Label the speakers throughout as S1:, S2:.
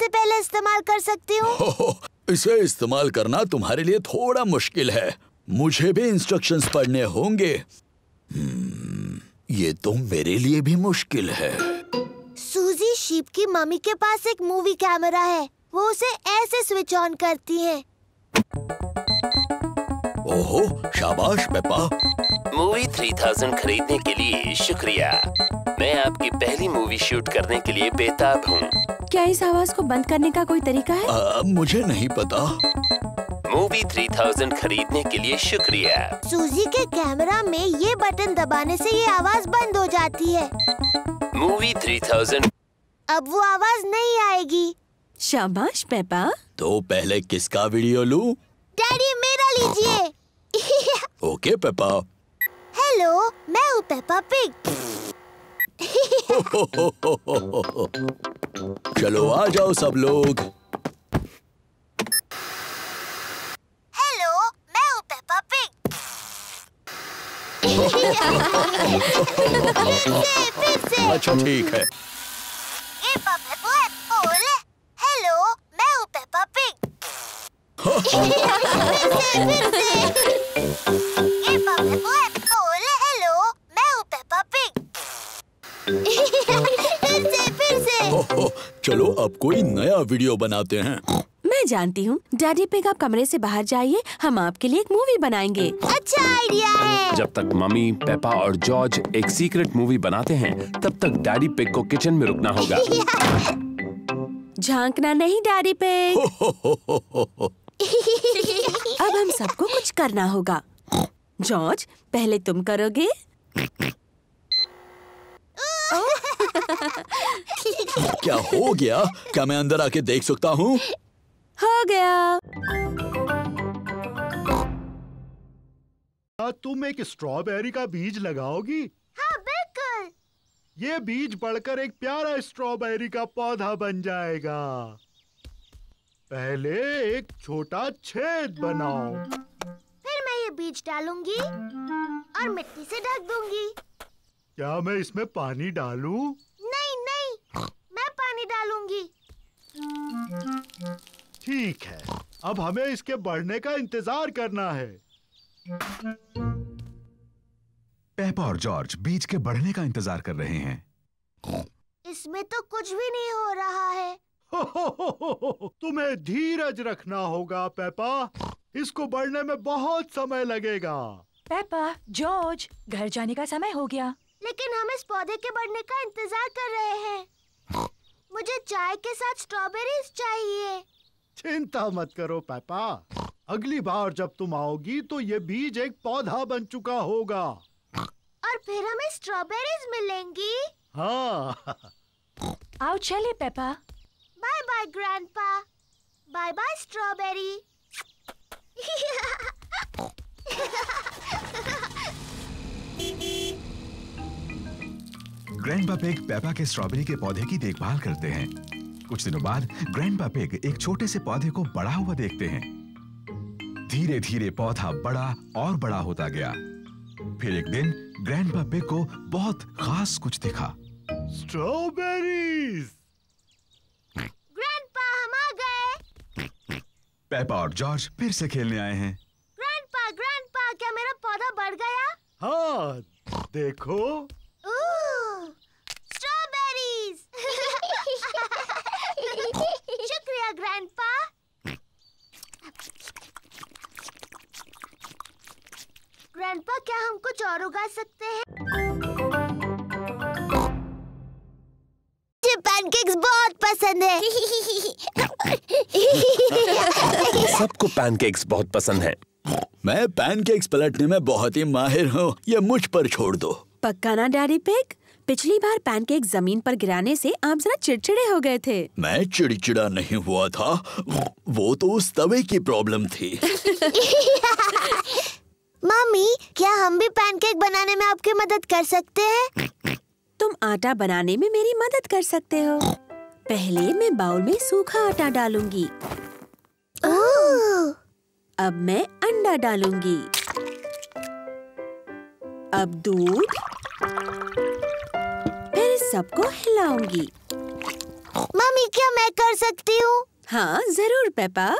S1: से पहले इस्तेमाल कर सकती हूँ?
S2: इसे इस्तेमाल करना तुम्हारे लिए थोड़ा मुश्किल है। मुझे भी इंस्ट्रक्शंस पढ़ने होंगे। हम्म, ये तो मेरे लिए भी मुश्किल है।
S1: सूजी शीप की मम्मी के पास एक मूवी कैमरा है। वो उसे ऐसे स्विच ऑन करती है।
S2: ओहो शाबाश पेपा
S3: मूवी 3000 खरीदने के लिए शुक्रिया। मैं आपकी पहली मूवी शूट करने के लिए बेताब हूँ।
S4: क्या इस आवाज़ को बंद करने का कोई तरीका है?
S2: आ, मुझे नहीं पता।
S3: मूवी 3000 खरीदने के लिए शुक्रिया।
S1: सूजी के कैमरा में ये बटन दबाने से ये आवाज़ बंद हो जाती है।
S3: मूवी 3000
S1: अब वो आवाज़ नहीं आएगी।
S4: शाबाश पेपा
S2: तो पहले किसका वीडियो लूँ?
S1: डैडी मेरा लीजिए।
S2: ओके पेपा
S1: हेलो मैं हूँ पेपा पिग
S2: चलो आ जाओ सब लोग।
S1: हेलो मैं हूँ पेपा पिग फिर से फिर से।
S2: अच्छा ठीक है।
S1: ये पेपा है बोल हेलो मैं हूँ पेपा पिग फिर से फिर से ये पेपा है बोल हेलो मैं हूँ पेपा पिग फिर से फिर से
S2: हो, हो, चलो अब कोई नया वीडियो बनाते हैं।
S4: मैं जानती हूँ डैडी पिग आप कमरे से बाहर जाइए हम आपके लिए एक मूवी बनाएँगे।
S1: अच्छा आइडिया है।
S5: जब तक मम्मी पेपा और जॉर्ज एक सीक्रेट मूवी बनाते हैं तब तक डैडी पिग को किचन में रुकना होगा।
S4: झांकना नहीं डैडी पिग। अब हम सबको कुछ करना होगा। जॉर्ज पहले तुम करोगे?
S2: क्या हो गया? क्या मैं अंदर आके देख सकता हूँ?
S4: हो गया।
S6: क्या तुम एक स्ट्रॉबेरी का बीज लगाओगी?
S1: हाँ बिल्कुल।
S6: ये बीज बढ़कर एक प्यारा स्ट्रॉबेरी का पौधा बन जाएगा। पहले एक छोटा छेद बनाओ।
S1: फिर मैं ये बीज डालूँगी और मिट्टी से ढक दूँगी।
S6: क्या मैं इसमें पानी डालूं?
S1: नहीं नहीं मैं पानी डालूँगी।
S6: ठीक है अब हमें इसके बढ़ने का इंतज़ार करना है।
S7: पेपा और जॉर्ज बीज के बढ़ने का इंतज़ार कर रहे हैं।
S1: इसमें तो कुछ भी नहीं हो रहा है।
S6: तुम्हें धीरज रखना होगा पेपा। इसको बढ़ने में बहुत समय लगेगा।
S8: पेपा जॉर्ज घर जाने का समय हो गया।
S1: लेकिन हम इस पौधे के बढ़ने का इंतज़ार कर रहे हैं। मुझे चाय के साथ स्ट्रॉबेरीज चाहिए।
S6: चिंता मत करो पेपा। अगली बार जब तुम आओगी तो ये बीज एक पौधा बन चुका होगा।
S1: और फिर हमें स्ट्रॉबेरीज मिलेंगी।
S6: हाँ।
S8: आओ चले Peppa.
S1: Bye bye grandpa bye bye strawberry
S7: grandpa pig Peppa के स्ट्रॉबेरी के पौधे की देखभाल करते हैं। कुछ दिनों बाद ग्रैंडपा पिग एक छोटे से पौधे को बड़ा हुआ देखते हैं। धीरे धीरे पौधा बड़ा और बड़ा होता गया। फिर एक दिन ग्रैंडपा पिग को बहुत खास कुछ दिखा।
S6: स्ट्रॉबेरीज
S1: ग्रैंडपा हम आ गए
S7: पेपा और जॉर्ज फिर से खेलने आए हैं।
S1: ग्रैंडपा ग्रैंडपा क्या मेरा पौधा बढ़ गया?
S6: हाँ देखो।
S1: स्ट्रॉबेरीज शुक्रिया ग्रैंडपा ग्रैंडपा क्या हम कुछ और उगा सकते हैं? मुझे पैनकेक्स बहुत पसंद है।
S5: सबको पैनकेक्स बहुत पसंद हैं।
S2: मैं पैनकेक्स पलटने में बहुत ही माहिर हूँ। ये मुझ पर छोड़ दो।
S4: पक्का ना डैडी पिग पिछली बार पैनकेक ज़मीन पर गिराने से आप जरा चिड़चिड़े हो गए थे।
S2: मैं चिड़चिड़ा नहीं हुआ था। वो तो उस तवे की प्रॉब्लम थी।
S1: मम्मी क्या हम भी पैनकेक बनाने में आपकी मदद कर सकते हैं?
S4: तुम आटा बनाने में मेरी मदद कर सकते हो। पहले मैं बाउल में सूखा आटा डालूँगी। अब मैं अंडा डालूँगी। अब दूध। फिर सबको हिलाऊँगी।
S1: मम्मी क्या मैं कर सकती हूँ?
S4: हाँ ज़रूर पेपा।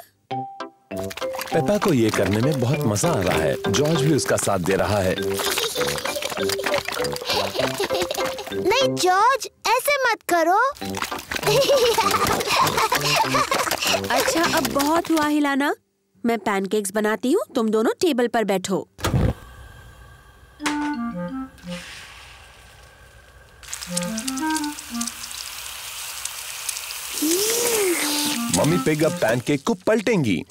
S5: पेपा को ये करने में बहुत मज़ा आ रहा है। जॉर्ज भी उसका साथ दे रहा है।
S1: नहीं जॉर्ज ऐसे मत करो।
S4: अच्छा अब बहुत हुआ हिलाना। मैं पैनकेक्स बनाती हूँ तुम दोनों टेबल पर बैठो।
S5: मम्मी पिग अब पैनकेक को पलटेंगी।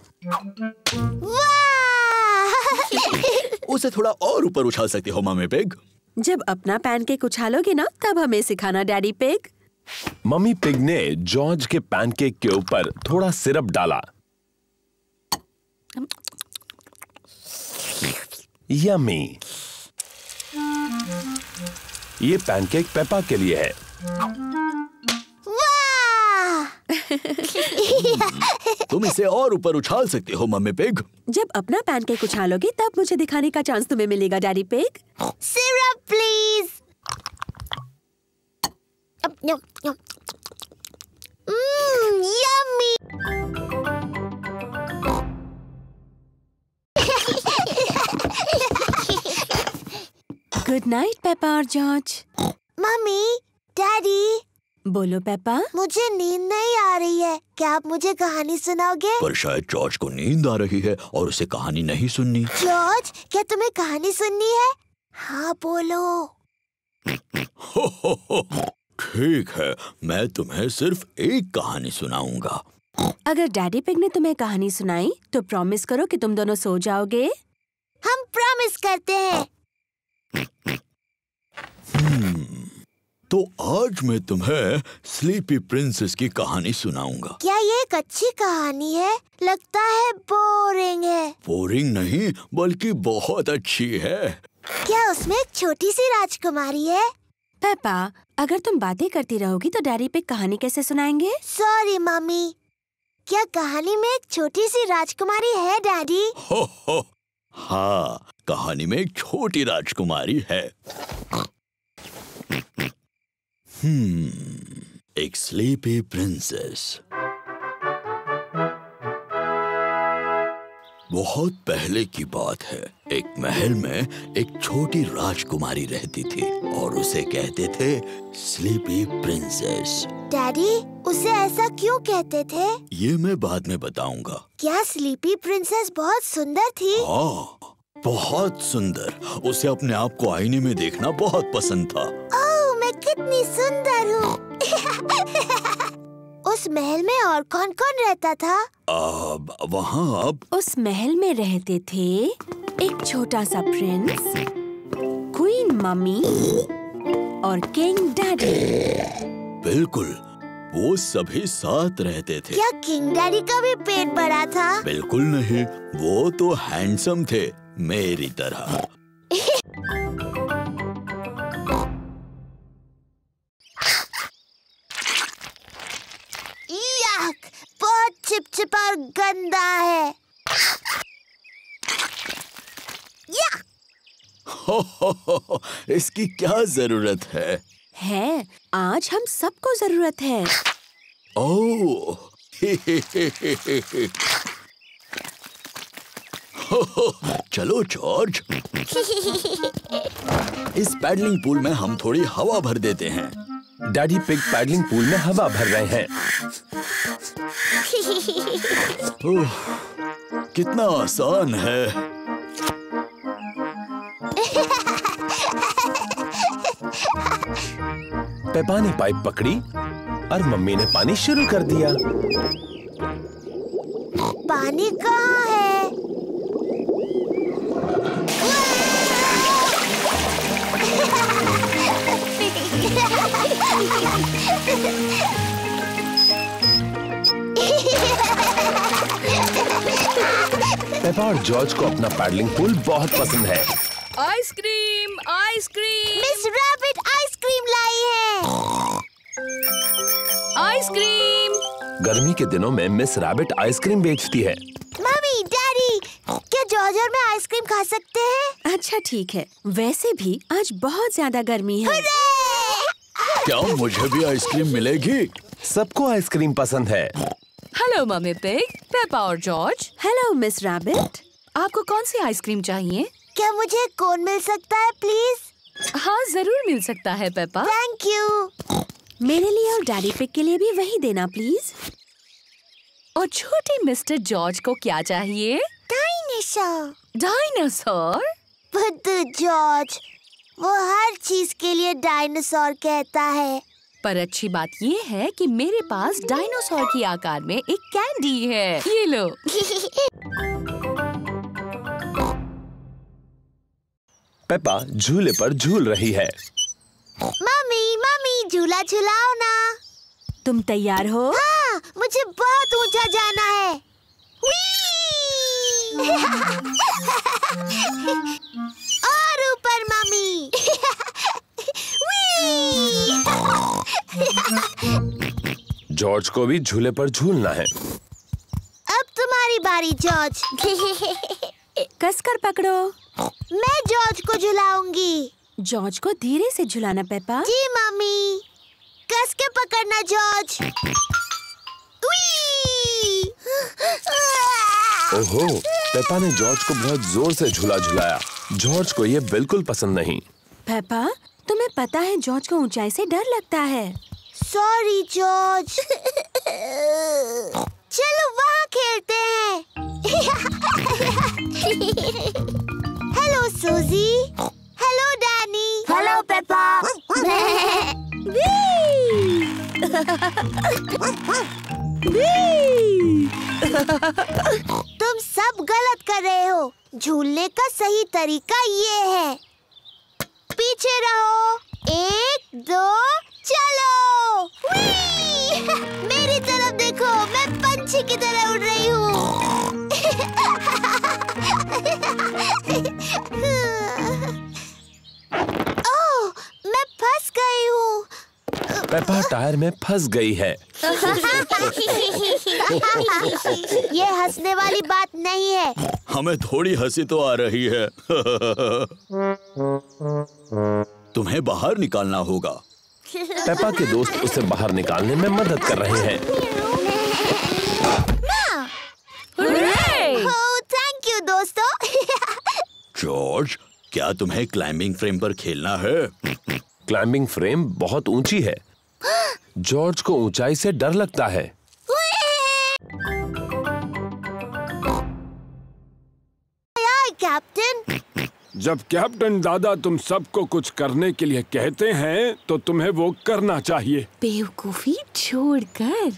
S2: उसे थोड़ा और ऊपर उछाल सकती हो मम्मी पिग।
S4: जब अपना पैनकेक उछालोगे ना तब हमें सिखाना डैडी पिग।
S5: मम्मी पिग ने जॉर्ज के पैनकेक के ऊपर थोड़ा सिरप डाला। यमी ये पैनकेक पेपा के लिए है।
S2: तुम इसे और ऊपर उछाल सकते हो मम्मी पिग।
S4: जब अपना पैनकेक उछालोगे तब मुझे दिखाने का चांस तुम्हें मिलेगा daddy pig.
S1: Syrup please. Yummy.
S4: Good night Peppa और जॉर्ज
S1: मम्मी डैडी।
S4: बोलो पेपा।
S1: मुझे नींद नहीं आ रही है। क्या आप मुझे कहानी सुनाओगे?
S2: पर शायद जॉर्ज को नींद आ रही है और उसे कहानी नहीं सुननी।
S1: जॉर्ज क्या तुम्हें कहानी सुननी है? हाँ बोलो।
S2: ठीक है मैं तुम्हें सिर्फ़ एक कहानी सुनाऊँगा।
S4: अगर डैडी पिग ने तुम्हें कहानी सुनाई तो प्रॉमिस करो कि तुम दोनों सो जाओगे।
S1: हम प्रॉमिस करते हैं।
S2: तो आज मैं तुम्हें स्लीपी प्रिंसेस की कहानी सुनाऊँगा।
S1: क्या ये एक अच्छी कहानी है? लगता है बोरिंग है।
S2: बोरिंग नहीं बल्कि बहुत अच्छी है।
S1: क्या उसमें एक छोटी सी राजकुमारी है?
S4: पेपा अगर तुम बातें करती रहोगी तो डैडी पे कहानी कैसे सुनाएँगे?
S1: Sorry mummy. क्या कहानी में एक छोटी सी राजकुमारी है डैडी?
S2: हो हो। हाँ कहानी में एक छोटी राजकुमारी है। हम्म एक स्लीपी प्रिंसेस बहुत पहले की बात है। एक महल में एक छोटी राजकुमारी रहती थी और उसे कहते थे स्लीपी प्रिंसेस
S1: डैडी उसे ऐसा क्यों कहते थे?
S2: ये मैं बाद में बताऊँगा।
S1: क्या स्लीपी प्रिंसेस बहुत सुंदर थी?
S2: हाँ बहुत सुंदर। उसे अपने आप को आईने में देखना बहुत पसंद था।
S1: मैं कितनी सुंदर हूँ। उस महल में और कौन कौन रहता था?
S2: अब वहाँ अब
S4: उस महल में रहते थे एक छोटा सा प्रिंस क्वीन मम्मी और किंग डैडी
S2: बिल्कुल वो सभी साथ रहते थे।
S1: क्या किंग डैडी का भी पेट बड़ा था?
S2: बिल्कुल नहीं वो तो हैंडसम थे मेरी तरह।
S1: हो,
S2: हो, हो, हो, इसकी क्या ज़रूरत है?
S4: है आज हम सबको ज़रूरत है।
S2: ओह! चलो जॉर्ज। इस पैडलिंग पूल में हम थोड़ी हवा भर देते हैं।
S5: डैडी पिग पैडलिंग पूल में हवा भर रहे हैं।
S2: कितना आसान है।
S5: पेपा ने पाइप पकड़ी और मम्मी ने पानी शुरू कर दिया।
S1: पानी कहाँ है?
S5: पेपा और जॉर्ज को अपना पैडलिंग पूल बहुत पसंद है।
S8: Ice cream ice cream
S1: miss rabbit ice cream लाई है।
S8: आइसक्रीम
S5: गर्मी के दिनों में मिस रैबिट आइसक्रीम बेचती है।
S1: मम्मी डैडी क्या जॉर्जर में आइसक्रीम खा सकते हैं?
S4: अच्छा ठीक है। वैसे भी आज बहुत ज़्यादा गर्मी है।
S2: क्या मुझे भी आइसक्रीम मिलेगी?
S5: सबको आइसक्रीम पसंद है।
S8: हेलो मम्मी पिग पेपा और जॉर्ज
S4: हेलो मिस रैबिट
S8: आपको कौन सी आइसक्रीम चाहिए?
S1: क्या मुझे कोन मिल सकता है प्लीज़
S8: हाँ ज़रूर मिल सकता है पेपा।
S1: थैंक यू
S4: मेरे लिए और डैडी पिक के लिए भी वही देना प्लीज़
S8: और छोटे मिस्टर जॉर्ज को क्या चाहिए?
S1: डायनासोर
S8: डायनासोर
S1: बुद्धू जॉर्ज वो हर चीज़ के लिए डायनासोर कहता है।
S8: पर अच्छी बात ये है कि मेरे पास डायनासोर की आकार में एक कैंडी है। ये लो।
S5: पेपा झूले पर झूल रही है।
S1: मम्मी मम्मी झूला झुलाओ ना।
S4: तुम तैयार हो?
S1: हाँ मुझे बहुत ऊँचा जाना है। और ऊपर मम्मी।
S5: जॉर्ज को भी झूले पर झूलना है।
S1: अब तुम्हारी बारी जॉर्ज।
S4: कस कर पकड़ो।
S1: मैं जॉर्ज को झुलाऊँगी।
S4: जॉर्ज को धीरे से झुलाना पेपा।
S1: जी मम्मी। कस के पकड़ना जॉर्ज!
S5: ओहो पेपा ने जॉर्ज को बहुत ज़ोर से झूला झुलाया। जॉर्ज को ये बिल्कुल पसंद नहीं।
S4: पेपा तुम्हें पता है जॉर्ज को ऊंचाई से डर लगता है।
S1: Sorry George. चलो वहाँ खेलते हैं। हेलो सूजी हेलो डैनी हेलो पेपा तुम सब गलत कर रहे हो। झूलने का सही तरीका ये है। पीछे रहो। एक दो चलो। मेरी तरफ़ देखो। मैं पंछी की तरह उड़ रही हूँ। ओह मैं फंस गई हूँ।
S5: पेपा टायर में फंस गई है।
S1: ये हंसने वाली बात नहीं है।
S2: हमें थोड़ी हँसी तो आ रही है। तुम्हें बाहर निकालना होगा।
S5: पेपा के दोस्त उसे बाहर निकालने में मदद कर रहे हैं।
S1: यू दोस्तों।
S2: जॉर्ज क्या तुम्हें क्लाइंबिंग फ्रेम पर खेलना है?
S5: क्लाइंबिंग फ्रेम बहुत ऊँची है। जॉर्ज को ऊंचाई से डर लगता है।
S1: कैप्टन
S9: जब कैप्टन दादा तुम सबको कुछ करने के लिए कहते हैं तो तुम्हें वो करना चाहिए।
S8: बेवकूफ़ी छोड़कर।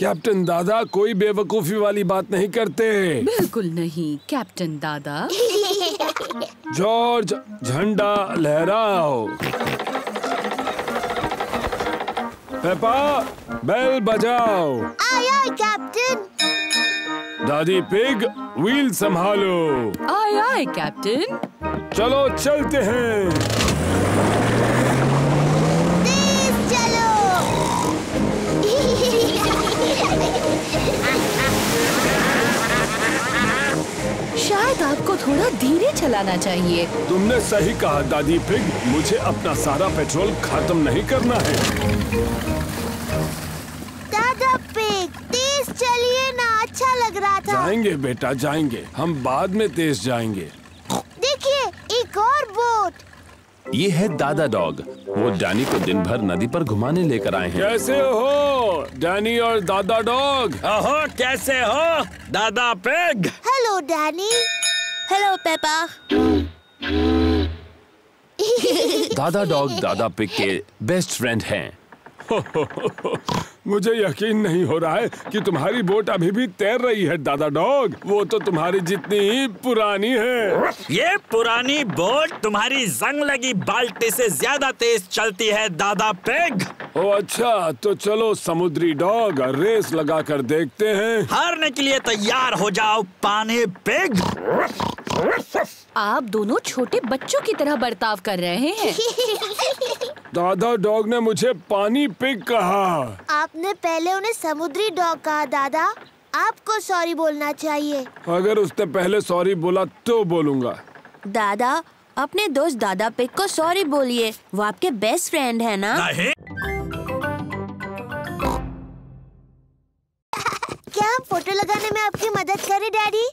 S9: कैप्टन दादा कोई बेवकूफ़ी वाली बात नहीं करते।
S8: बिल्कुल नहीं कैप्टन दादा।
S9: जॉर्ज झंडा लहराओ। पेपा बेल बजाओ।
S1: Aye aye captain.
S9: दादी पिग व्हील संभालो।
S8: Aye aye captain.
S9: चलो चलते हैं।
S8: शायद आपको थोड़ा धीरे चलाना चाहिए।
S9: तुमने सही कहा दादी पिग। मुझे अपना सारा पेट्रोल खत्म नहीं करना है।
S1: दादा पिग तेज चलिए ना अच्छा लग रहा था।
S9: जाएँगे बेटा जाएँगे। हम बाद में तेज जाएँगे।
S1: देखिए एक और बोट।
S5: ये है दादा डॉग। वो डैनी को दिन भर नदी पर घुमाने लेकर आए हैं।
S9: कैसे हो? डैनी और दादा डॉग।
S2: अहो कैसे हो? दादा pig
S1: hello Danny. Hello Peppa.
S5: दादा डॉग दादा पिग के बेस्ट फ्रेंड हैं।
S9: मुझे यकीन नहीं हो रहा है कि तुम्हारी बोट अभी भी तैर रही है दादा डॉग। वो तो तुम्हारी जितनी ही पुरानी है।
S10: ये पुरानी बोट तुम्हारी जंग लगी बाल्टी से ज़्यादा तेज चलती है दादा पेग।
S9: ओ अच्छा तो चलो समुद्री डॉग रेस लगा कर देखते हैं।
S10: हारने के लिए तैयार हो जाओ पानी पेग।
S8: आप दोनों छोटे बच्चों की तरह बर्ताव कर रहे हैं।
S9: दादा डॉग ने मुझे पानी पिग कहा।
S1: आपने पहले उन्हें समुद्री डॉग कहा दादा। आपको सॉरी बोलना चाहिए।
S9: अगर उसने पहले सॉरी बोला तो बोलूँगा।
S4: दादा अपने दोस्त दादा पिक को सॉरी बोलिए। वो आपके बेस्ट फ्रेंड है ना?
S10: नहीं।
S1: टमाटर लगाने में आपकी मदद करे डैडी?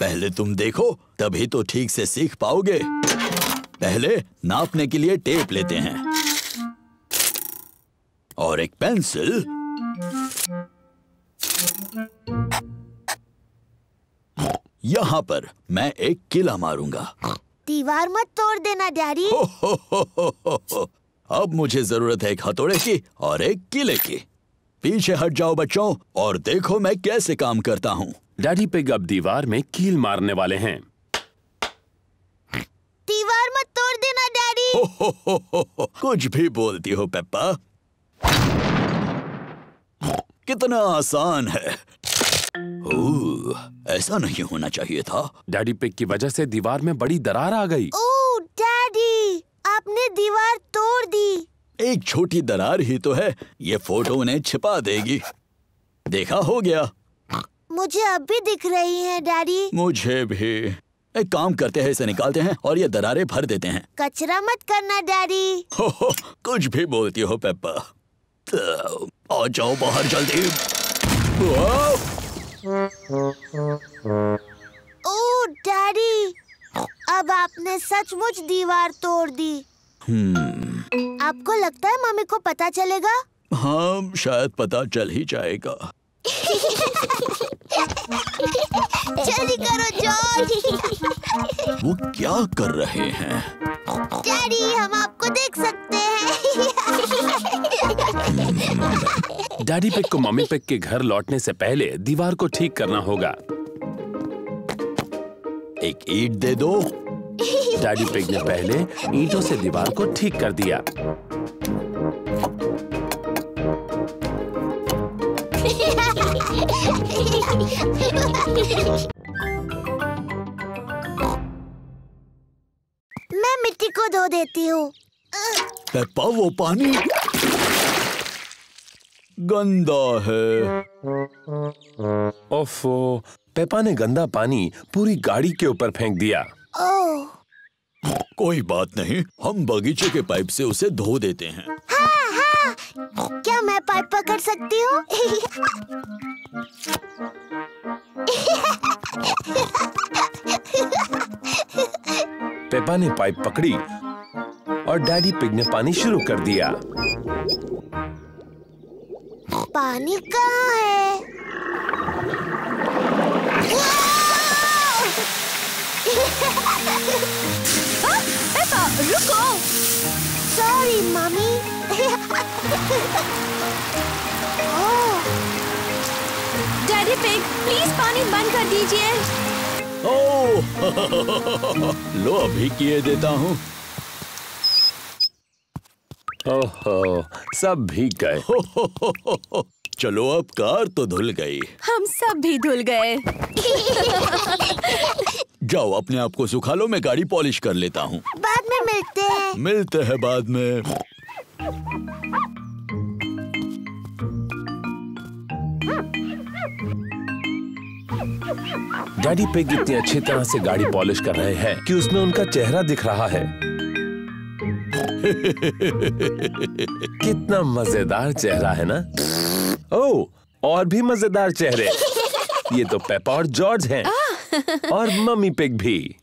S2: पहले तुम देखो तभी तो ठीक से सीख पाओगे। पहले नापने के लिए टेप लेते हैं। और एक पेंसिल। यहाँ पर मैं एक किला मारूँगा।
S1: दीवार मत तोड़ देना डैडी।
S2: अब मुझे ज़रूरत है एक हथौड़े की और एक किले की। पीछे हट जाओ बच्चों और देखो मैं कैसे काम करता हूँ।
S5: डैडी पिग अब दीवार में कील मारने वाले हैं।
S1: दीवार मत तोड़ देना डैडी।
S2: हो, हो, हो, हो, हो, कुछ भी बोलती हो पेप्पा। कितना आसान है। ओह, ऐसा नहीं होना चाहिए था।
S5: डैडी पिग की वजह से दीवार में बड़ी दरार आ गई।
S1: ओह डैडी आपने दीवार तोड़ दी।
S2: एक छोटी दरार ही तो है। ये फ़ोटो उन्हें छिपा देगी। देखा हो गया।
S1: मुझे अब भी दिख रही हैं डैडी।
S2: मुझे भी। एक काम करते हैं इसे निकालते हैं और ये दरारें भर देते हैं।
S1: कचरा मत करना डैडी।
S2: हो, हो, कुछ भी बोलती हो पेप्पा। तो, आ जाओ बाहर जल्दी!
S1: ओह डैडी अब आपने सचमुच दीवार तोड़ दी।
S2: हम्म,
S1: आपको लगता है मम्मी को पता चलेगा?
S2: हाँ शायद पता चल ही जाएगा।
S1: जल्दी करो जॉर्ज।
S2: वो क्या कर रहे हैं?
S1: डैडी हम आपको देख सकते हैं।
S5: डैडी पिग को मम्मी पिग के घर लौटने से पहले दीवार को ठीक करना होगा।
S2: एक ईट दे दो।
S5: डैडी पिग ने पहले ईंटों से दीवार को ठीक कर दिया।
S1: मैं मिट्टी को धो देती हूँ।
S2: पेप्पा वो पानी गंदा है।
S5: ओफो पेपा ने गंदा पानी पूरी गाड़ी के ऊपर फेंक दिया।
S1: ओह
S2: कोई बात नहीं हम बगीचे के पाइप से उसे धो देते हैं।
S1: हाँ हाँ। क्या मैं पाइप पकड़ सकती हूँ?
S5: पेपा ने पाइप पकड़ी और डैडी पिग ने पानी शुरू कर दिया।
S1: पानी कहाँ है?
S8: रुको।
S1: Sorry mummy
S8: daddy pig please पानी बंद कर दीजिए।
S2: ओह लो अभी किए देता हूँ।
S5: ओहो सब भीग गए।
S2: चलो अब कार तो धुल गई।
S8: हम सब भी धुल गए।
S2: जाओ अपने आप को सुखा लो मैं गाड़ी पॉलिश कर लेता हूँ।
S1: बाद में मिलते हैं।
S2: मिलते हैं बाद में।
S5: डैडी पिग इतनी अच्छी तरह से गाड़ी पॉलिश कर रहे हैं कि उसमें उनका चेहरा दिख रहा है। कितना मज़ेदार चेहरा है ना। ओ और भी मज़ेदार चेहरे। ये तो पेपा और जॉर्ज हैं। और मम्मी पिग भी।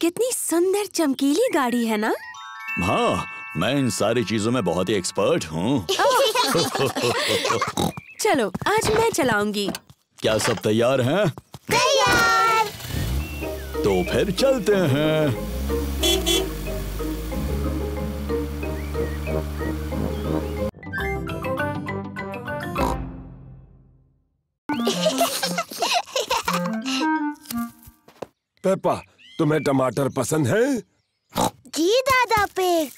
S8: कितनी सुंदर चमकीली गाड़ी है ना?
S2: हाँ मैं इन सारी चीज़ों में बहुत ही एक्सपर्ट हूँ।
S8: चलो आज मैं चलाऊँगी।
S2: क्या सब तैयार हैं?
S1: तैयार।
S2: तो फिर चलते हैं।
S9: पेपा तुम्हें टमाटर पसंद है?
S1: जी दादा पिग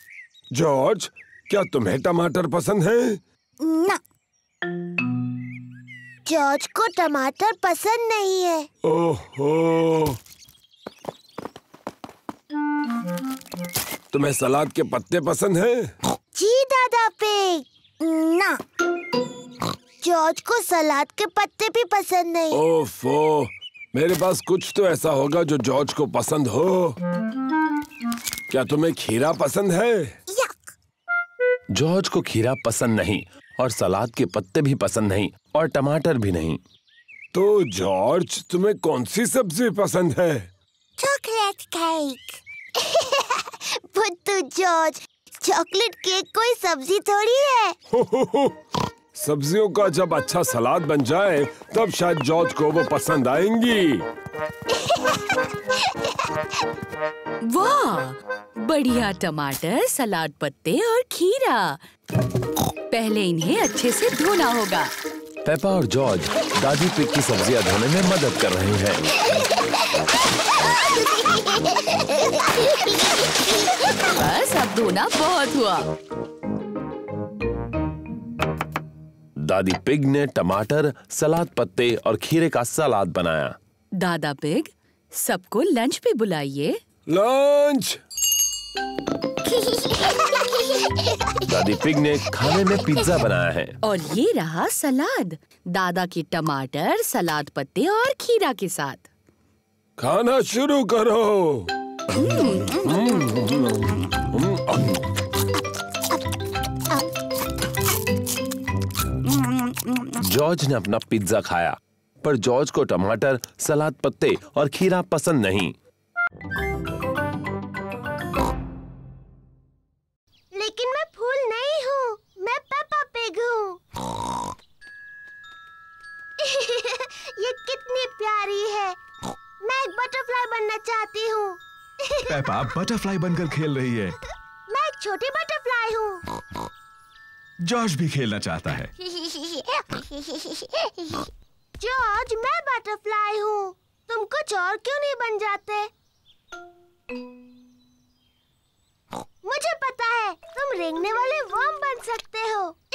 S9: जॉर्ज क्या तुम्हें टमाटर पसंद है?
S1: ना। जॉर्ज को टमाटर पसंद नहीं है।
S9: ओहो। तुम्हें सलाद के पत्ते पसंद है?
S1: जी दादा पिग ना। जॉर्ज को सलाद के पत्ते भी पसंद नहीं।
S9: ओफो। मेरे पास कुछ तो ऐसा होगा जो जॉर्ज को पसंद हो। क्या तुम्हें खीरा पसंद है?
S5: जॉर्ज को खीरा पसंद नहीं और सलाद के पत्ते भी पसंद नहीं और टमाटर भी नहीं।
S9: तो जॉर्ज तुम्हें कौन सी सब्ज़ी पसंद है?
S1: Chocolate cake. बुद्धू जॉर्ज चॉकलेट केक कोई सब्ज़ी थोड़ी है।
S9: हो, हो, हो। सब्जियों का जब अच्छा सलाद बन जाए तब शायद जॉर्ज को वो पसंद आएँगी।
S8: वाह! बढ़िया टमाटर सलाद पत्ते और खीरा। पहले इन्हें अच्छे से धोना होगा।
S5: पेपा और जॉर्ज दादी पिक की सब्ज़ियाँ धोने में मदद कर रहे हैं।
S8: बस अब धोना बहुत हुआ।
S5: दादी पिग ने टमाटर सलाद पत्ते और खीरे का सलाद बनाया।
S8: दादा पिग सबको लंच पे बुलाइए।
S9: लंच!
S5: दादी पिग ने खाने में पिज्जा बनाया है।
S8: और ये रहा सलाद। दादा के टमाटर सलाद पत्ते और खीरा के साथ।
S9: खाना शुरू करो।
S5: जॉर्ज ने अपना पिज्जा खाया पर जॉर्ज को टमाटर सलाद पत्ते और खीरा पसंद नहीं।
S1: लेकिन मैं फूल नहीं हूँ मैं पेपा पिग हूँ ये कितनी प्यारी है। मैं एक बटरफ्लाई बनना चाहती हूँ।
S7: पेपा बटरफ्लाई बनकर खेल रही है।
S1: मैं एक छोटी बटरफ्लाई हूँ।
S7: जॉर्ज भी खेलना चाहता है।
S1: जॉर्ज मैं बटरफ्लाई हूँ। तुम कुछ और क्यों नहीं बन जाते? मुझे पता है तुम रेंगने वाले वर्म बन सकते हो।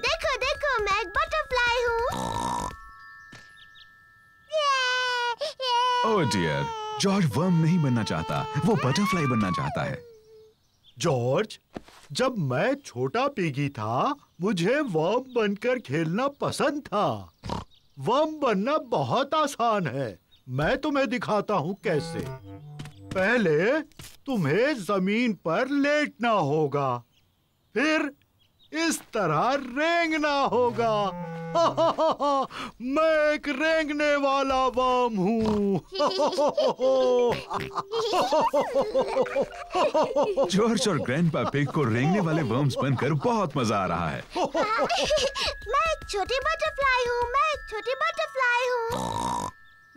S1: देखो देखो मैं एक बटरफ्लाई हूँ।
S7: ओह डियर जॉर्ज वर्म नहीं बनना चाहता वो बटरफ्लाई बनना चाहता है।
S6: जॉर्ज, जब मैं छोटा पीगी था, मुझे वर्म बनकर खेलना पसंद था। वर्म बनना बहुत आसान है। मैं तुम्हें दिखाता हूँ कैसे। पहले तुम्हें ज़मीन पर लेटना होगा। फिर इस तरह रेंगना होगा। मैं एक रेंगने वाला वर्म हूँ।
S7: जॉर्ज और ग्रैंडपा पिग को रेंगने वाले वर्म्स बनकर बहुत मज़ा आ रहा है।
S1: मैं एक छोटी बटरफ्लाई हूँ मैं एक छोटी बटरफ्लाई हूँ।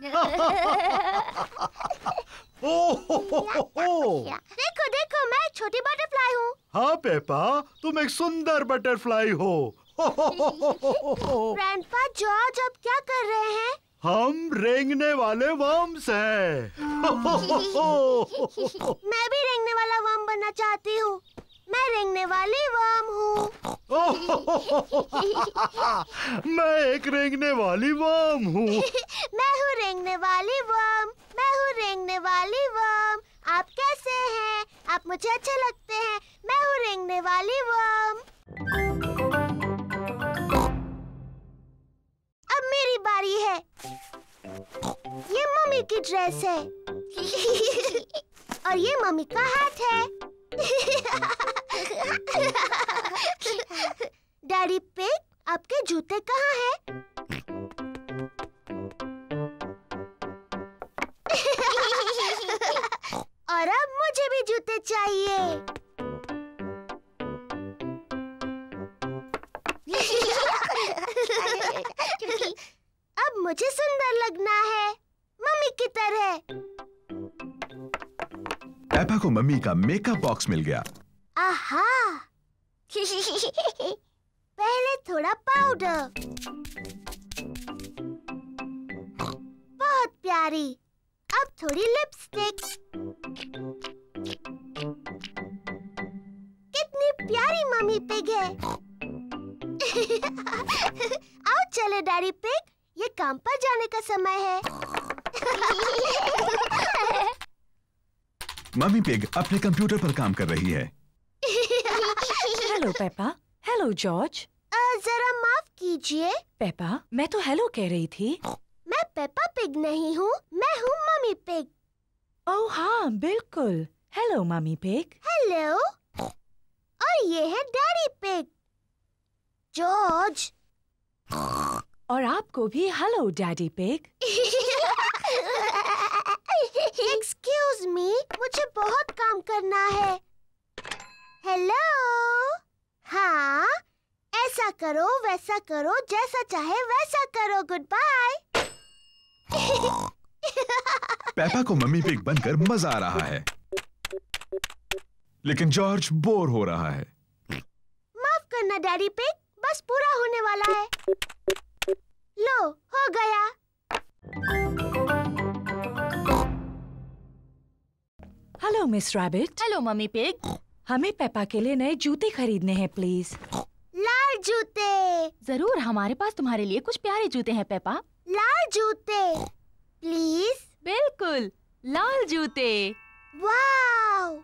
S1: देखो देखो मैं छोटी बटरफ्लाई हूँ।
S6: हाँ पेपा तुम एक सुंदर बटरफ्लाई हो।
S1: ग्रैंडपा जॉर्ज अब क्या कर रहे हैं?
S6: हम रेंगने वाले वर्म्स हैं।
S1: मैं भी रेंगने वाला वर्म बनना चाहती हूँ। मैं रेंगने वाली वाम हूँ।
S6: मैं एक रेंगने वाली वर्म हूँ।
S1: मैं हूँ रेंगने वाली वर्म मैं हूँ रेंगने वाली वर्म आप कैसे हैं? आप मुझे अच्छे लगते हैं। मैं हूँ रेंगने वाली वाम। अब मेरी बारी है। ये मम्मी की ड्रेस है। और ये मम्मी का हाथ है। डैडी पिग, आपके जूते कहाँ हैं? और अब मुझे भी जूते चाहिए अब मुझे सुंदर लगना है, मम्मी की तरह
S7: पेपा को मम्मी का मेकअप बॉक्स मिल गया।
S1: आहा! पहले थोड़ा पाउडर बहुत प्यारी। अब थोड़ी लिपस्टिक कितनी प्यारी मम्मी पिग है। आओ चले डैडी पिग ये काम पर जाने का समय है।
S7: मम्मी पिग अपने कंप्यूटर पर काम कर रही है।
S11: Hello Peppa hello George.
S1: जरा माफ़ कीजिए।
S11: पेपा मैं तो हेलो कह रही थी।
S1: मैं पेपा पिग नहीं हूँ मैं हूँ मम्मी पिग।
S11: ओह हाँ बिल्कुल। Hello mummy pig.
S1: हेलो। और ये है डैडी पिग। जॉर्ज।
S11: और आपको भी hello daddy pig
S1: excuse me मुझे बहुत काम करना है। हेलो हाँ ऐसा करो वैसा करो जैसा चाहे वैसा करो गुड बाय
S7: पेपा को मम्मी पिग बनकर मज़ा आ रहा है। लेकिन जॉर्ज बोर हो रहा है।
S1: माफ़ करना डैडी पिग बस पूरा होने वाला है। लो हो गया।
S11: Hello miss rabbit
S12: hello mummy pig
S11: हमें पेपा के लिए नए जूते खरीदने हैं प्लीज़
S1: लाल जूते।
S12: ज़रूर हमारे पास तुम्हारे लिए कुछ प्यारे जूते हैं पेपा
S1: लाल जूते। प्लीज़
S12: बिल्कुल लाल जूते।
S1: वाओ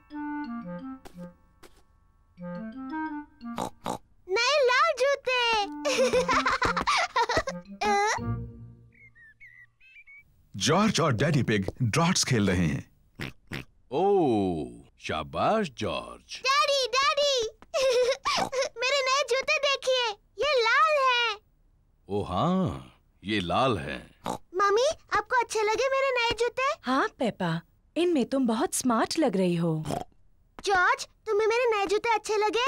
S1: नए लाल जूते।
S7: जॉर्ज और डैडी पिग ड्रॉट्स खेल रहे हैं।
S13: ओह शाबाश जॉर्ज।
S1: Daddy daddy. मेरे नए जूते देखिए ये लाल हैं।
S13: ओ हाँ ये लाल है।
S1: मम्मी आपको अच्छे लगे मेरे नए जूते?
S11: हाँ पेपा इनमें तुम बहुत स्मार्ट लग रही हो।
S1: जॉर्ज तुम्हें मेरे नए जूते अच्छे लगे?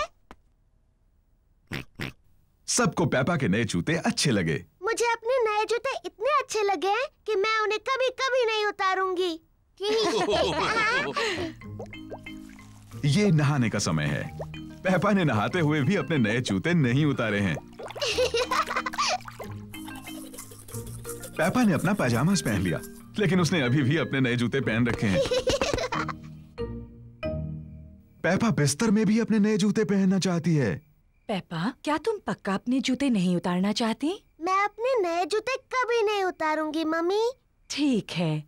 S7: सबको पेपा के नए जूते अच्छे लगे।
S1: मुझे अपने नए जूते इतने अच्छे लगे हैं कि मैं उन्हें कभी कभी नहीं उतारूँगी।
S7: ये नहाने का समय है। पेपा ने नहाते हुए भी अपने नए जूते नहीं उतारे हैं। पेपा ने अपना पैजामास पहन लिया लेकिन उसने अभी भी अपने नए जूते पहन रखे हैं। पेपा बिस्तर में भी अपने नए जूते पहनना चाहती है।
S11: पेपा क्या तुम पक्का अपने जूते नहीं उतारना चाहती?
S1: मैं अपने नए जूते कभी नहीं उतारूँगी मम्मी।
S11: ठीक है।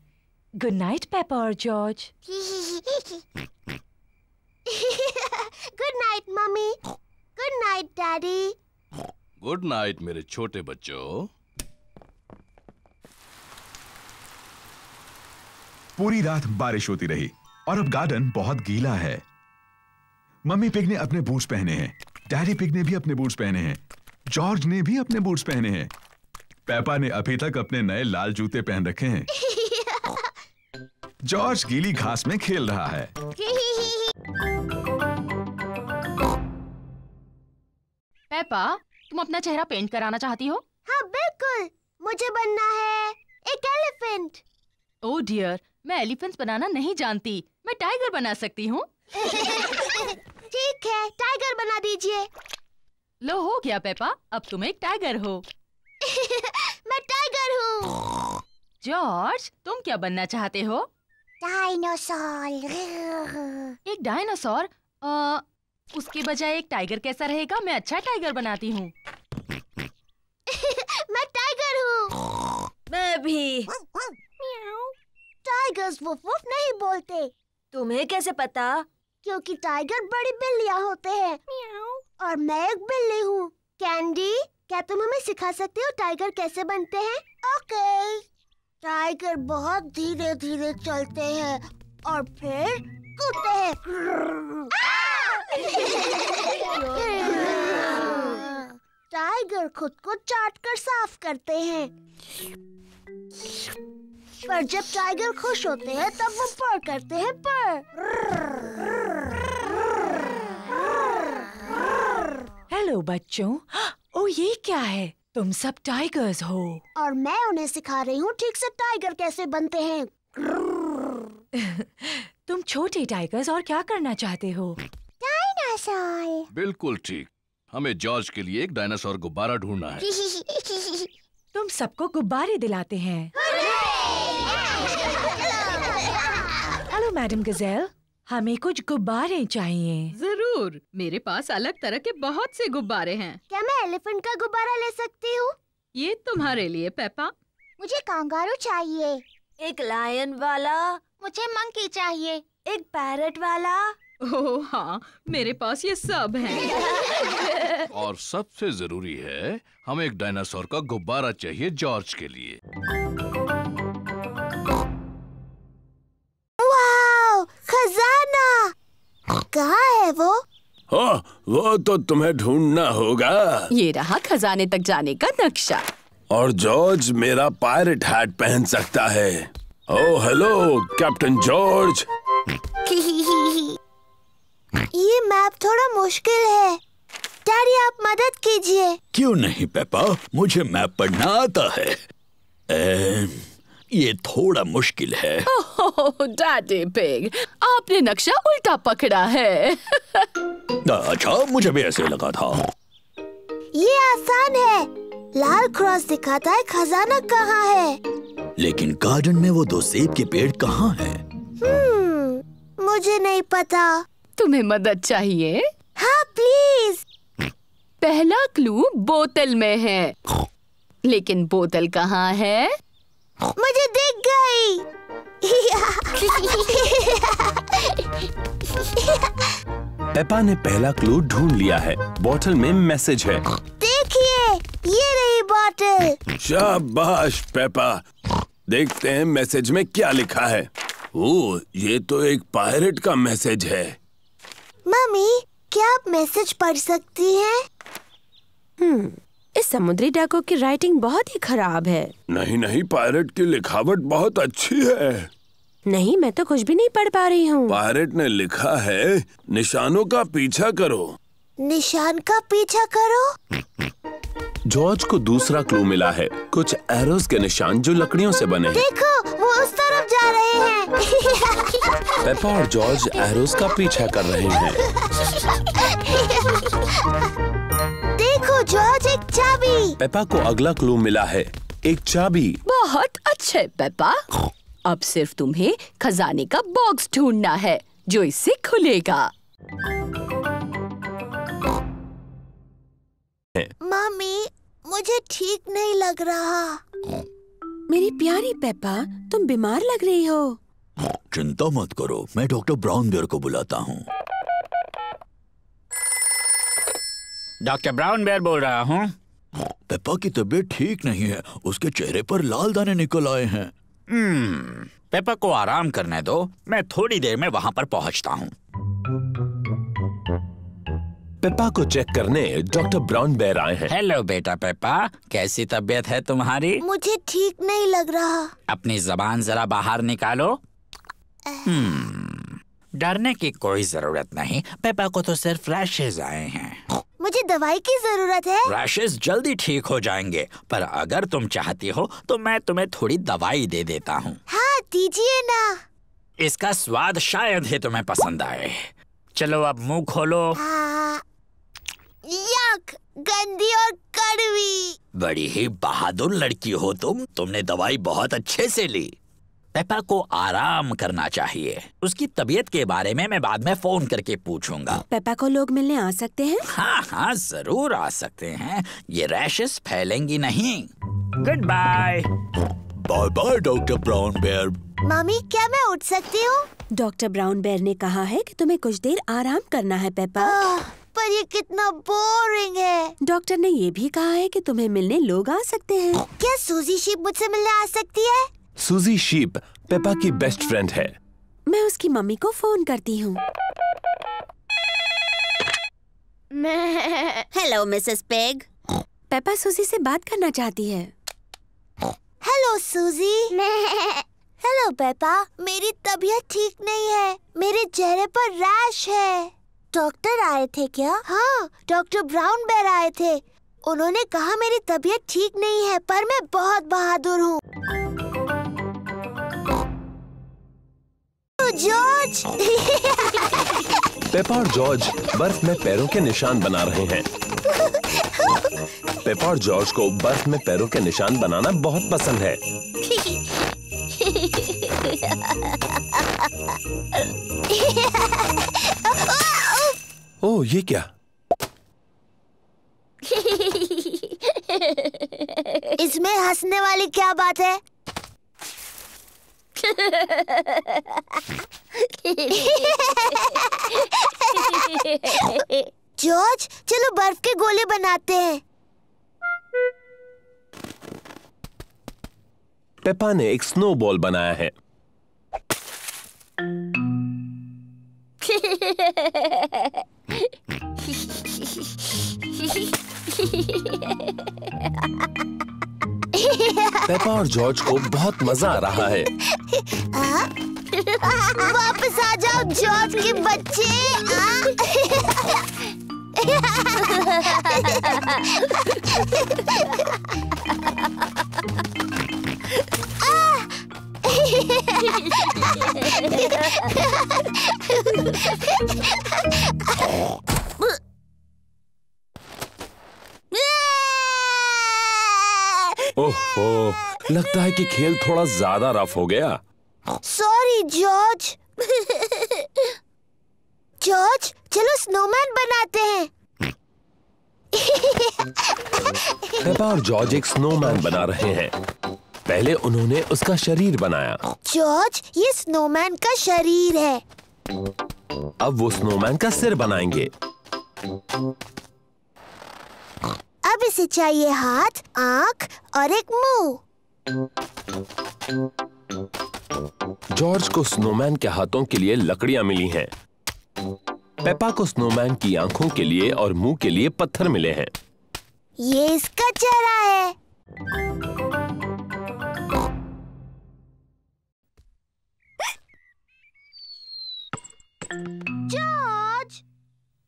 S11: गुड नाइट पेपा और George
S1: good night mummy. Good night daddy
S13: good night मेरे छोटे बच्चों।
S7: पूरी रात बारिश होती रही और अब गार्डन बहुत गीला है। मम्मी पिग ने अपने बूट्स पहने हैं। डैडी पिग ने भी अपने बूट्स पहने हैं। जॉर्ज ने भी अपने बूट्स पहने हैं। पेपा ने अभी तक अपने नए लाल जूते पहन रखे हैं। जॉर्ज गीली घास में खेल रहा है।
S12: पेपा तुम अपना चेहरा पेंट कराना चाहती हो?
S1: हाँ बिल्कुल। मुझे बनना है एक एलिफेंट
S12: ओ डियर मैं एलिफेंट्स बनाना नहीं जानती। मैं टाइगर बना सकती हूँ।
S1: ठीक है टाइगर बना दीजिए।
S12: लो हो गया पेपा। अब तुम एक टाइगर हो।
S1: मैं टाइगर हूँ।
S12: जॉर्ज तुम क्या बनना चाहते हो?
S1: डायनासोर
S12: एक डायनासोर उसके बजाय एक टाइगर कैसा रहेगा? मैं अच्छा टाइगर बनाती हूँ।
S1: मैं टाइगर हूँ।
S14: मैं भी।
S1: टाइगर्स वुफ वुफ नहीं बोलते।
S14: तुम्हें कैसे पता?
S1: क्योंकि टाइगर बड़ी बिल्लियाँ होते हैं। और मैं एक बिल्ली हूँ। कैंडी क्या तुम हमें सिखा सकते हो टाइगर कैसे बनते हैं? ओके टाइगर बहुत धीरे धीरे चलते हैं और फिर कूदते हैं। टाइगर खुद को चाट कर साफ़ करते हैं। पर जब टाइगर खुश होते हैं तब वो पर करते हैं पर।
S11: हेलो बच्चों। ओ ये क्या है? तुम सब टाइगर्स हो।
S1: और मैं उन्हें सिखा रही हूँ ठीक से टाइगर कैसे बनते हैं।
S11: तुम छोटे टाइगर्स और क्या करना चाहते हो?
S1: डायनासोर
S13: बिल्कुल ठीक। हमें जॉर्ज के लिए एक डायनासोर गुब्बारा ढूंढना है।
S11: तुम सबको गुब्बारे दिलाते हैं। हेलो मैडम गजेल हमें कुछ गुब्बारे चाहिए।
S8: ज़रूर। मेरे पास अलग तरह के बहुत से गुब्बारे हैं।
S1: क्या मैं एलिफेंट का गुब्बारा ले सकती हूँ?
S8: ये तुम्हारे लिए पेपा।
S1: मुझे कांगारू चाहिए।
S14: एक लायन वाला।
S1: मुझे मंकी चाहिए।
S14: एक पैरट वाला।
S8: ओह हाँ मेरे पास ये सब हैं।
S13: और सबसे ज़रूरी है हमें एक डायनासोर का गुब्बारा चाहिए जॉर्ज के लिए।
S1: खजाना! कहाँ है वो?
S9: हाँ, वो तो तुम्हें ढूंढना होगा।
S8: ये रहा खजाने तक जाने का नक्शा।
S9: और जॉर्ज मेरा पायरेट हैट पहन सकता है। ओह हेलो कैप्टन जॉर्ज
S1: ये मैप थोड़ा मुश्किल है। डैडी आप मदद कीजिए।
S2: क्यों नहीं पेपा मुझे मैप पढ़ना आता है। ए, ये थोड़ा मुश्किल है।
S8: डैडी पिग आपने नक्शा उल्टा पकड़ा है।
S2: अच्छा मुझे भी ऐसे लगा था।
S1: ये आसान है। लाल क्रॉस दिखाता है खजाना कहाँ है।
S2: लेकिन गार्डन में वो दो सेब के पेड़ कहाँ हैं?
S1: हम्म, मुझे नहीं पता।
S8: तुम्हें मदद चाहिए?
S1: हाँ प्लीज़।
S8: पहला क्लू बोतल में है। लेकिन बोतल कहाँ है?
S1: मुझे दिख गई।
S5: पेपा ने पहला क्लू ढूंढ लिया है। बोतल में मैसेज है।
S1: देखिए ये रही बॉटल।
S9: शाबाश पेपा। देखते हैं मैसेज में क्या लिखा है। ओ ये तो एक पायरेट का मैसेज है।
S1: मम्मी क्या आप मैसेज पढ़ सकती हैं?
S4: हम्म। इस समुद्री डाकू की राइटिंग बहुत ही खराब है।
S9: नहीं नहीं पायरेट की लिखावट बहुत अच्छी है।
S4: नहीं मैं तो कुछ भी नहीं पढ़ पा रही हूँ।
S9: पायरेट ने लिखा है निशानों का पीछा करो।
S1: निशान का पीछा करो?
S5: जॉर्ज को दूसरा क्लू मिला है। कुछ एरोस के निशान जो लकड़ियों से बने हैं।
S1: देखो वो उस तरफ़ जा रहे हैं।
S5: पेपा और जॉर्ज एरोस का पीछा कर रहे हैं। पेपा को अगला क्लू मिला है। एक चाबी।
S8: बहुत अच्छे पेपा। अब सिर्फ़ तुम्हें खजाने का बॉक्स ढूंढना है जो इससे खुलेगा।
S1: मम्मी मुझे ठीक नहीं लग रहा।
S4: मेरी प्यारी पेपा तुम बीमार लग रही हो।
S2: चिंता मत करो मैं डॉक्टर ब्राउन बेयर को बुलाता हूँ।
S10: डॉक्टर ब्राउन बेयर बोल रहा हूँ।
S2: पेपा की तबीयत ठीक नहीं है। उसके चेहरे पर लाल दाने निकल आए हैं।
S10: हम्म, पेपा को आराम करने दो। मैं थोड़ी देर में वहाँ पर पहुँचता हूँ।
S5: पेपा को चेक करने डॉक्टर ब्राउन बेयर आए हैं।
S10: हेलो बेटा पेपा। कैसी तबीयत है तुम्हारी?
S1: मुझे ठीक नहीं लग रहा।
S10: अपनी जबान जरा बाहर निकालो। हम्म, डरने की कोई ज़रूरत नहीं। पेपा को तो सिर्फ़ रैशेज आए हैं।
S1: मुझे दवाई की ज़रूरत है।
S10: रैशेज जल्दी ठीक हो जाएँगे पर अगर तुम चाहती हो तो मैं तुम्हें थोड़ी दवाई दे देता हूँ।
S1: हाँ दीजिए ना।
S10: इसका स्वाद शायद ही तुम्हें पसंद आए। चलो अब मुँह खोलो।
S1: हाँ, यक गंदी और कड़वी।
S10: बड़ी ही बहादुर लड़की हो तुम। तुमने दवाई बहुत अच्छे से ली। पेपा को आराम करना चाहिए। उसकी तबीयत के बारे में मैं बाद में फ़ोन करके पूछूँगा।
S4: पेपा को लोग मिलने आ सकते हैं?
S10: हाँ हाँ ज़रूर आ सकते हैं। ये रैशेस फैलेंगी नहीं। Good bye
S2: bye bye doctor brown bear
S1: mummy क्या मैं उठ सकती हूँ?
S4: डॉक्टर ब्राउन बेयर ने कहा है कि तुम्हें कुछ देर आराम करना है पेपा।
S1: आ, पर ये कितना बोरिंग है।
S4: डॉक्टर ने ये भी कहा है कि तुम्हें मिलने लोग आ सकते हैं।
S1: क्या सूजी शीप मुझसे मिलने आ सकती है?
S5: सूजी शीप पेपा की बेस्ट फ्रेंड है।
S4: मैं उसकी मम्मी को फ़ोन करती हूँ।
S1: हेलो मिसेस पेग
S4: पेपा सूजी से बात करना चाहती है।
S1: हेलो सूजी हेलो पेपा मेरी तबीयत ठीक नहीं है। मेरे चेहरे पर रैश है। डॉक्टर आए थे क्या? हाँ डॉक्टर ब्राउन बेर आए थे। उन्होंने कहा मेरी तबीयत ठीक नहीं है पर मैं बहुत बहादुर हूँ। जॉर्ज
S5: पेपा और जॉर्ज बर्फ़ में पैरों के निशान बना रहे हैं। पेपा और जॉर्ज को बर्फ़ में पैरों के निशान बनाना बहुत पसंद है। ओह ये क्या?
S1: इसमें हंसने वाली क्या बात है? जॉर्ज चलो बर्फ़ के गोले बनाते हैं।
S5: पेपा ने एक स्नोबॉल बनाया है। पेपा और जॉर्ज को बहुत मज़ा आ रहा है?
S1: वापस आ जाओ, जॉर्ज के बच्चे, आ?
S5: ओहो लगता है कि खेल थोड़ा ज़्यादा रफ हो गया।
S1: सॉरी जॉर्ज जॉर्ज चलो स्नोमैन बनाते हैं।
S5: पेपा और जॉर्ज एक स्नोमैन बना रहे हैं। पहले उन्होंने उसका शरीर बनाया।
S1: जॉर्ज ये स्नोमैन का शरीर है।
S5: अब वो स्नोमैन का सिर बनाएँगे।
S1: अब इसे चाहिए हाथ आँख और एक मुँह।
S5: जॉर्ज को स्नोमैन के हाथों के लिए लकड़ियाँ मिली हैं। पेपा को स्नोमैन की आँखों के लिए और मुँह के लिए पत्थर मिले हैं।
S1: ये इसका चेहरा है। जॉर्ज!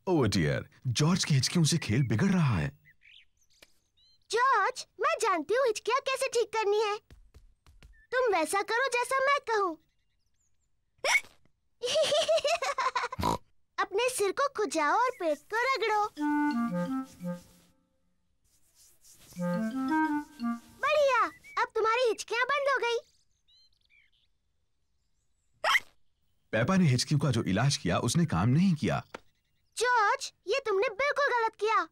S7: ओह डियर जॉर्ज की हिचकियों से खेल बिगड़ रहा है।
S1: जॉर्ज मैं जानती हूँ हिचकिया कैसे ठीक करनी है। तुम वैसा करो जैसा मैं कहूँ। अपने सिर को खुजाओ और पेट को रगड़ो। बढ़िया अब तुम्हारी हिचकियाँ बंद हो गई।
S7: पेपा ने हिचकियों का जो इलाज किया उसने काम नहीं किया।
S1: जॉर्ज ये तुमने बिल्कुल गलत किया।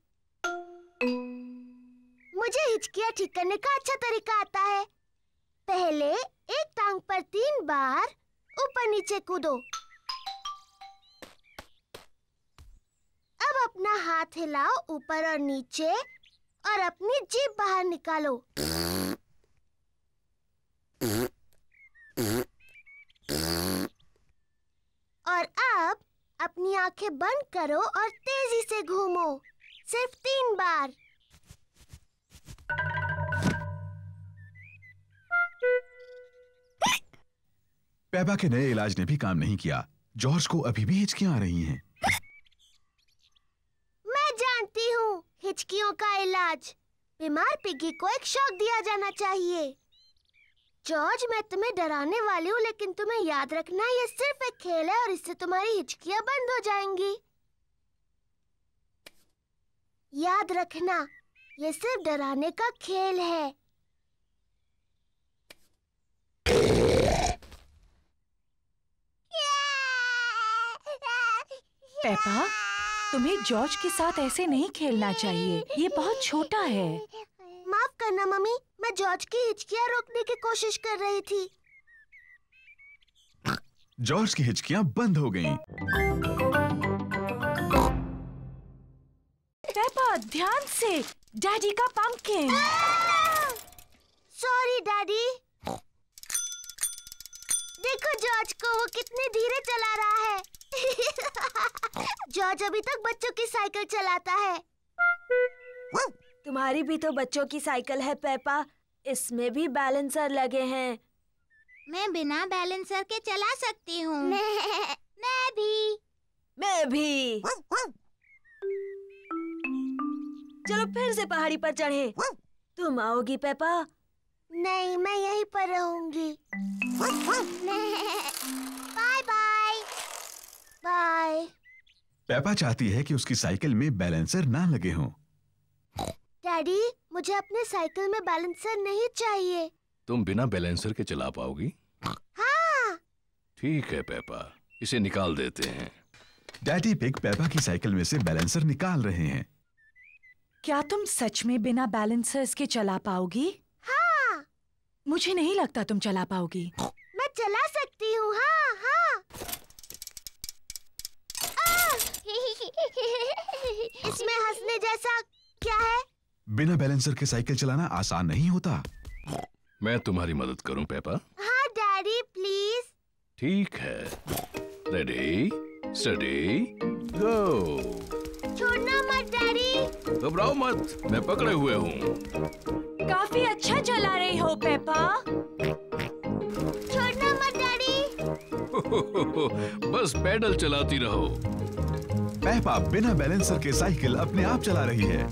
S1: मुझे हिचकियाँ ठीक करने का अच्छा तरीका आता है। पहले एक टांग पर तीन बार ऊपर नीचे कूदो। अब अपना हाथ हिलाओ ऊपर और नीचे और अपनी जीभ बाहर निकालो। और अब अपनी आँखें बंद करो और तेज़ी से घूमो, सिर्फ़ तीन बार।
S7: पेपा के नए इलाज ने भी काम नहीं किया। जॉर्ज को अभी भी हिचकियाँ आ रही हैं।
S1: मैं जानती हूँ, हिचकियों का इलाज। बीमार पिग्गी को एक शौक दिया जाना चाहिए। जॉर्ज, मैं तुम्हें डराने वाली हूँ, लेकिन तुम्हें याद रखना, ये सिर्फ़ एक खेल है और इससे तुम्हारी हिचकियाँ बंद हो जाएँगी। याद रखना, ये सिर्फ़ डराने का खेल है।
S11: पेपा तुम्हें जॉर्ज के साथ ऐसे नहीं खेलना चाहिए। ये बहुत छोटा है।
S1: माफ़ करना मम्मी। मैं जॉर्ज की हिचकियाँ रोकने की कोशिश कर रही थी।
S7: जॉर्ज की हिचकियाँ बंद हो गईं।
S11: पेपा ध्यान से। डैडी का पंपकिन।
S1: Sorry daddy. देखो जॉर्ज को वो कितने धीरे चला रहा है। जॉर्ज अभी तक बच्चों की साइकिल चलाता है।
S14: तुम्हारी भी तो बच्चों की साइकिल है पेपा। इसमें भी बैलेंसर लगे हैं।
S1: मैं बिना बैलेंसर के चला सकती हूँ। मैं मैं भी।
S14: मैं भी। चलो फिर से पहाड़ी पर चढ़े। तुम आओगी पेपा?
S1: नहीं मैं यहीं पर रहूँगी। बाय
S7: पेपा चाहती है कि उसकी साइकिल में बैलेंसर ना लगे हों।
S1: डैडी मुझे अपने साइकिल में बैलेंसर नहीं चाहिए।
S13: तुम बिना बैलेंसर के चला पाओगी?
S1: हाँ।
S13: ठीक है पेपा इसे निकाल देते हैं।
S7: डैडी पिग पेपा की साइकिल में से बैलेंसर निकाल रहे हैं।
S11: क्या तुम सच में बिना बैलेंसर्स के चला पाओगी?
S1: हाँ।
S11: मुझे नहीं लगता तुम चला पाओगी।
S1: मैं चला सकती हूँ। हाँ हाँ! इसमें हंसने जैसा क्या है?
S7: बिना बैलेंसर के साइकिल चलाना आसान नहीं होता।
S13: मैं तुम्हारी मदद करूँ पेपा।
S1: हाँ डैडी प्लीज़।
S13: ठीक है। रेडी स्टडी गो
S1: छोड़ना मत डैडी।
S13: घबराओ मत मैं पकड़े हुए हूँ।
S11: काफ़ी अच्छा चला रही हो पेपा।
S1: छोड़ना मत डैडी।
S13: बस पैडल चलाती रहो।
S7: पेपा बिना बैलेंसर के साइकिल अपने आप चला रही है।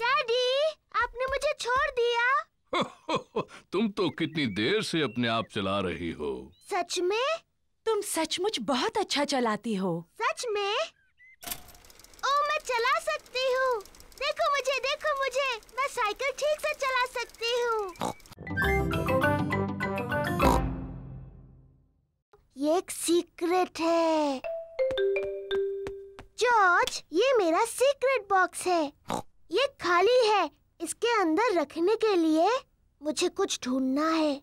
S1: डैडी आपने मुझे छोड़ दिया।
S13: तुम तो कितनी देर से अपने आप चला रही हो।
S1: सच में?
S11: तुम सचमुच बहुत अच्छा चलाती हो।
S1: सच में? ओ मैं चला सकती हूँ। देखो मुझे देखो मुझे। मैं साइकिल ठीक से चला सकती हूँ। ये एक सीक्रेट है। जॉर्ज ये मेरा सीक्रेट बॉक्स है। ये खाली है। इसके अंदर रखने के लिए मुझे कुछ ढूंढना है।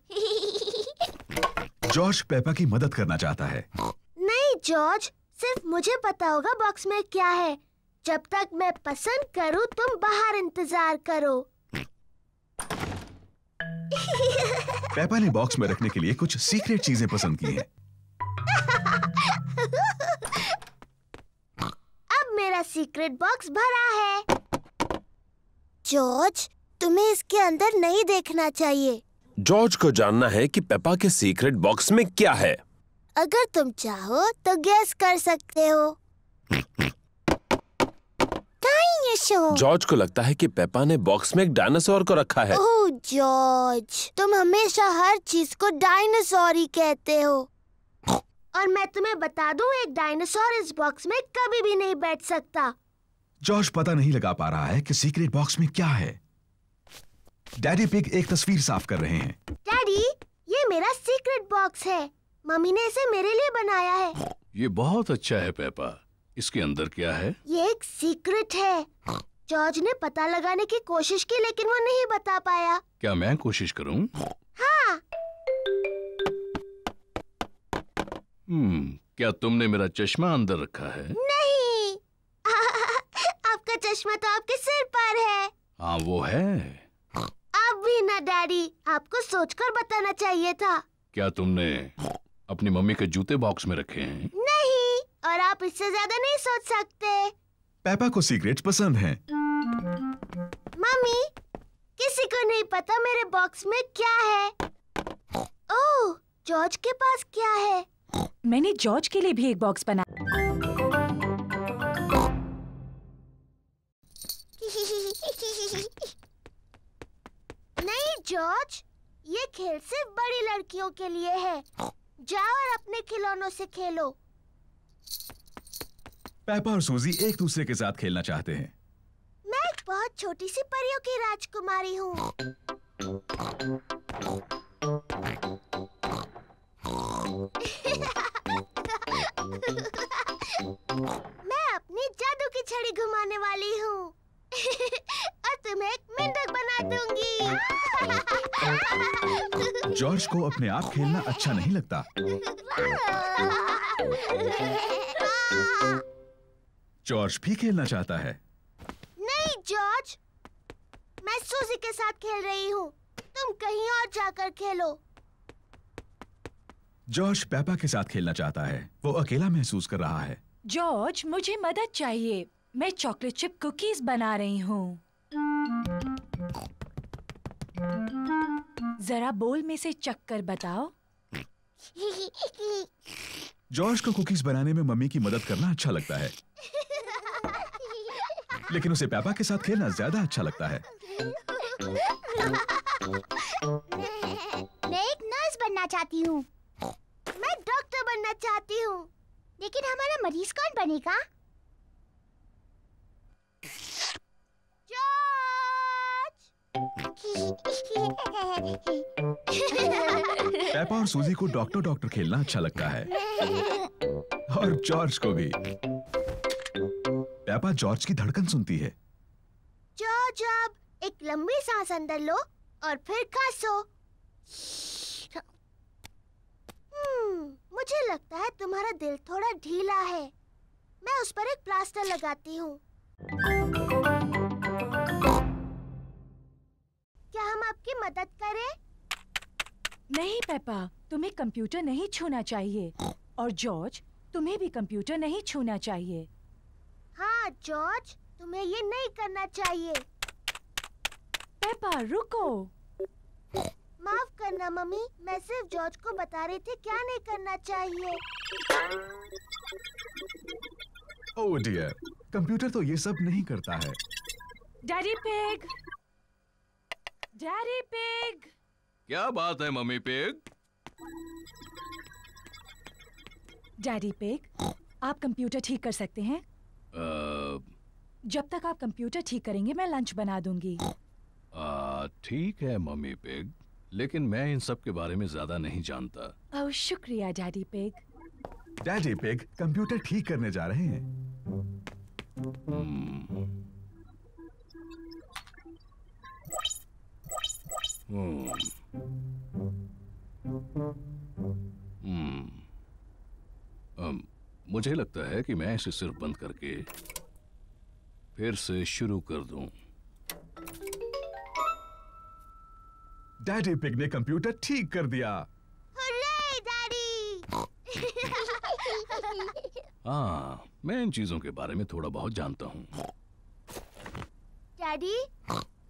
S7: जॉर्ज पेपा की मदद करना चाहता है।
S1: नहीं जॉर्ज सिर्फ़ मुझे पता होगा बॉक्स में क्या है। जब तक मैं पसंद करूँ तुम बाहर इंतज़ार करो।
S7: पेपा ने बॉक्स में रखने के लिए कुछ सीक्रेट चीज़ें पसंद की हैं।
S1: सीक्रेट बॉक्स भरा है। जॉर्ज तुम्हें इसके अंदर नहीं देखना चाहिए।
S5: जॉर्ज को जानना है कि पेपा के सीक्रेट बॉक्स में क्या है।
S1: अगर तुम चाहो तो गैस कर सकते हो।
S5: जॉर्ज को लगता है कि पेपा ने बॉक्स में एक डायनासोर को रखा है।
S1: ओह जॉर्ज तुम हमेशा हर चीज़ को डायनासोर ही कहते हो। और मैं तुम्हें बता दूँ एक डायनासोर इस बॉक्स में कभी भी नहीं बैठ सकता।
S7: जॉर्ज पता नहीं लगा पा रहा है कि सीक्रेट बॉक्स में क्या है। डैडी पिग एक तस्वीर साफ़ कर रहे हैं।
S1: डैडी ये मेरा सीक्रेट बॉक्स है। मम्मी ने इसे मेरे लिए बनाया है।
S13: ये बहुत अच्छा है पेपा इसके अंदर क्या है?
S1: ये एक सीक्रेट है। जॉर्ज ने पता लगाने की कोशिश की लेकिन वो नहीं बता पाया।
S13: क्या मैं कोशिश करूँ?
S1: हाँ।
S13: हम्म, क्या तुमने मेरा चश्मा अंदर रखा है?
S1: नहीं। चश्मा तो आपके सिर पर है।
S13: हाँ वो है।
S1: अब भी ना डैडी। आपको सोचकर बताना चाहिए था।
S13: क्या तुमने अपनी मम्मी के जूते बॉक्स में रखे हैं?
S1: नहीं और आप इससे ज़्यादा नहीं सोच सकते।
S7: पेपा को सीक्रेट्स पसंद है।
S1: मम्मी किसी को नहीं पता मेरे बॉक्स में क्या है। ओह जॉर्ज के पास क्या है?
S11: मैंने जॉर्ज के लिए भी एक बॉक्स बना
S1: नहीं जॉर्ज ये खेल सिर्फ़ बड़ी लड़कियों के लिए है। जाओ और अपने खिलौनों से खेलो।
S7: पेपा और सूजी एक दूसरे के साथ खेलना चाहते हैं।
S1: मैं एक बहुत छोटी सी परियों की राजकुमारी हूँ।
S7: जॉर्ज को अपने आप खेलना अच्छा नहीं लगता। जॉर्ज भी खेलना चाहता है।
S1: नहीं जॉर्ज। मैं सूजी के साथ खेल रही हूँ। तुम कहीं और जाकर खेलो।
S7: जॉर्ज पेपा के साथ खेलना चाहता है। वो अकेला महसूस कर रहा है।
S11: जॉर्ज मुझे मदद चाहिए। मैं चॉकलेट चिप कुकीज बना रही हूँ। जरा बोल में से चक्कर बताओ।
S7: जॉर्ज को कुकीज बनाने में मम्मी की मदद करना अच्छा लगता है। लेकिन उसे पेपा के साथ खेलना ज़्यादा अच्छा लगता है।
S1: मैं एक नर्स बनना चाहती हूँ। मैं डॉक्टर बनना चाहती हूँ। लेकिन हमारा मरीज़ कौन बनेगा?
S7: पेपा और सूजी को डॉक्टर डॉक्टर खेलना अच्छा लगता है। और जॉर्ज को भी। पेपा जॉर्ज की धड़कन सुनती है।
S1: जॉर्ज अब एक लंबी सांस अंदर लो और फिर खासो। हम्म, मुझे लगता है तुम्हारा दिल थोड़ा ढीला है। मैं उस पर एक प्लास्टर लगाती हूँ। क्या हम आपकी मदद करें?
S11: नहीं पेपा तुम्हें कंप्यूटर नहीं छूना चाहिए। और जॉर्ज तुम्हें भी कंप्यूटर नहीं छूना चाहिए।
S1: हाँ जॉर्ज तुम्हें ये नहीं करना चाहिए।
S11: पेपा रुको।
S1: माफ़ करना मम्मी मैं सिर्फ़ जॉर्ज को बता रही थी क्या नहीं करना चाहिए।
S7: ओह डियर कंप्यूटर तो ये सब नहीं करता है।
S11: Daddy pig. डैडी पिग
S13: क्या बात है मम्मी पिग?
S11: डैडी पिग आप कंप्यूटर ठीक कर सकते हैं।
S13: अ,
S11: जब तक आप कंप्यूटर ठीक करेंगे मैं लंच बना दूँगी।
S13: आ, ठीक है मम्मी पिग लेकिन मैं इन सब के बारे में ज़्यादा नहीं जानता।
S11: ओह शुक्रिया daddy pig
S7: daddy pig computer ठीक करने जा रहे हैं।
S13: हम्म। हम्म। हम्म। मुझे लगता है कि मैं इसे सिर्फ़ बंद करके फिर से शुरू कर दूँ।
S7: डैडी पिग ने कंप्यूटर ठीक कर दिया
S1: डैडी
S13: हाँ मैं इन चीज़ों के बारे में थोड़ा बहुत जानता हूँ
S1: डैडी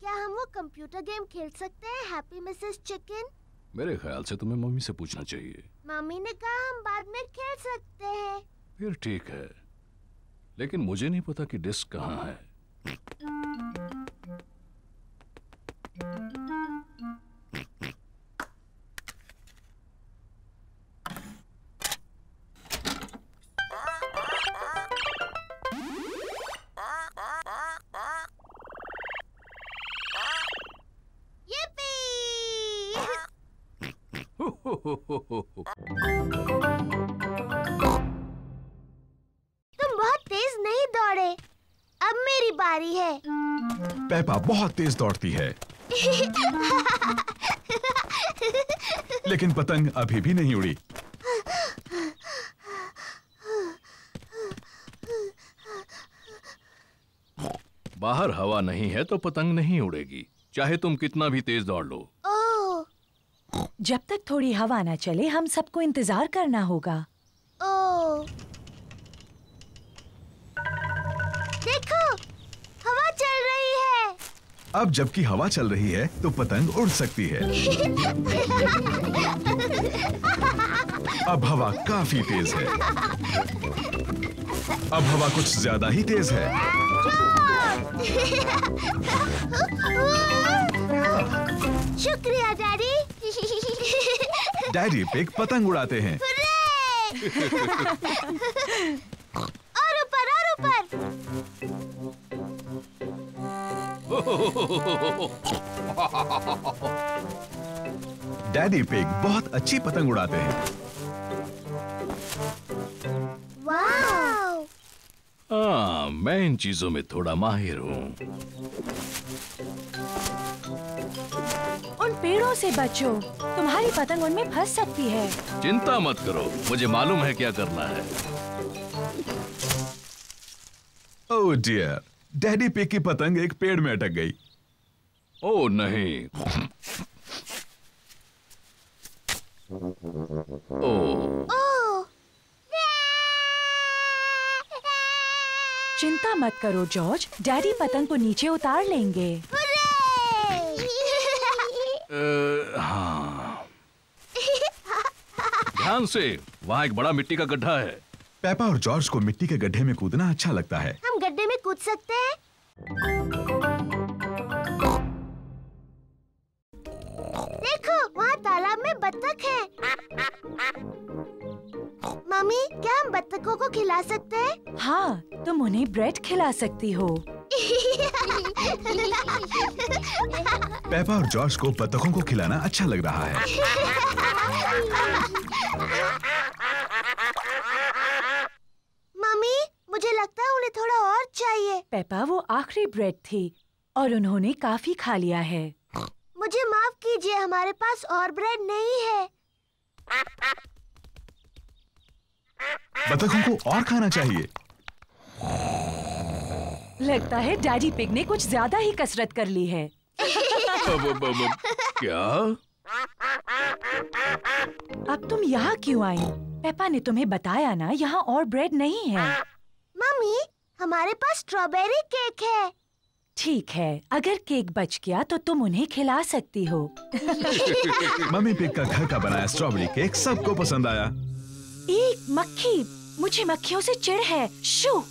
S1: क्या हम वो कंप्यूटर गेम खेल सकते हैं हैप्पी मिसेस चिकन
S13: मेरे ख्याल से तुम्हें मम्मी से पूछना चाहिए।
S1: मम्मी ने कहा हम बाद में खेल सकते हैं।
S13: फिर ठीक है। लेकिन मुझे नहीं पता कि डिस्क कहाँ है।
S1: तुम बहुत तेज नहीं दौड़े। अब मेरी बारी है।
S7: पेपा बहुत तेज दौड़ती है। लेकिन पतंग अभी भी नहीं उड़ी।
S13: बाहर हवा नहीं है तो पतंग नहीं उड़ेगी। चाहे तुम कितना भी तेज दौड़ लो।
S11: जब तक थोड़ी हवा ना चले हम सबको इंतज़ार करना होगा।
S1: ओह देखो हवा चल रही है।
S7: अब जबकि हवा चल रही है तो पतंग उड़ सकती है। अब हवा काफ़ी तेज है। अब हवा कुछ ज़्यादा ही तेज है।
S1: शुक्रिया डैडी।
S7: डैडी पिग पतंग उड़ाते हैं।
S1: और ऊपर और ऊपर।
S7: डैडी पिग बहुत अच्छी पतंग उड़ाते हैं।
S1: वाओ।
S13: हाँ मैं इन चीज़ों में थोड़ा माहिर हूँ।
S11: पेड़ों से बचो। तुम्हारी पतंग उनमें फंस सकती है।
S13: चिंता मत करो मुझे मालूम है क्या करना है।
S7: ओह डियर डैडी पिग की पतंग एक पेड़ में अटक गई।
S13: ओ नहीं। ओ
S1: ओह
S11: चिंता मत करो जॉर्ज डैडी पतंग को नीचे उतार लेंगे।
S13: हाँ। ध्यान से वहाँ एक बड़ा मिट्टी का गड्ढा है।
S7: पेपा और जॉर्ज को मिट्टी के गड्ढे में कूदना अच्छा लगता है।
S1: हम गड्ढे में कूद सकते हैं? देखो वहाँ तालाब में बत्तख है। मम्मी क्या हम बत्तखों को खिला सकते हैं?
S11: हाँ तुम उन्हें ब्रेड खिला सकती हो।
S7: पेपा और जॉर्ज को बतखों को खिलाना अच्छा लग रहा है।
S1: मम्मी मुझे लगता है उन्हें थोड़ा और चाहिए।
S11: पेपा वो आखिरी ब्रेड थी और उन्होंने काफ़ी खा लिया है।
S1: मुझे माफ़ कीजिए हमारे पास और ब्रेड नहीं है।
S7: बतखों को और खाना चाहिए।
S11: लगता है डैडी पिग ने कुछ ज़्यादा ही कसरत कर ली है।
S13: अब, अब, अब, अब, क्या?
S11: अब तुम यहाँ क्यों आई? पेपा ने तुम्हें बताया ना यहाँ और ब्रेड नहीं है।
S1: मम्मी हमारे पास स्ट्रॉबेरी केक है।
S11: ठीक है अगर केक बच गया तो तुम उन्हें खिला सकती हो।
S7: मम्मी पिग का घर का बनाया स्ट्रॉबेरी केक सबको पसंद आया।
S11: एक मक्खी मुझे मक्खियों से चिढ़ है शू।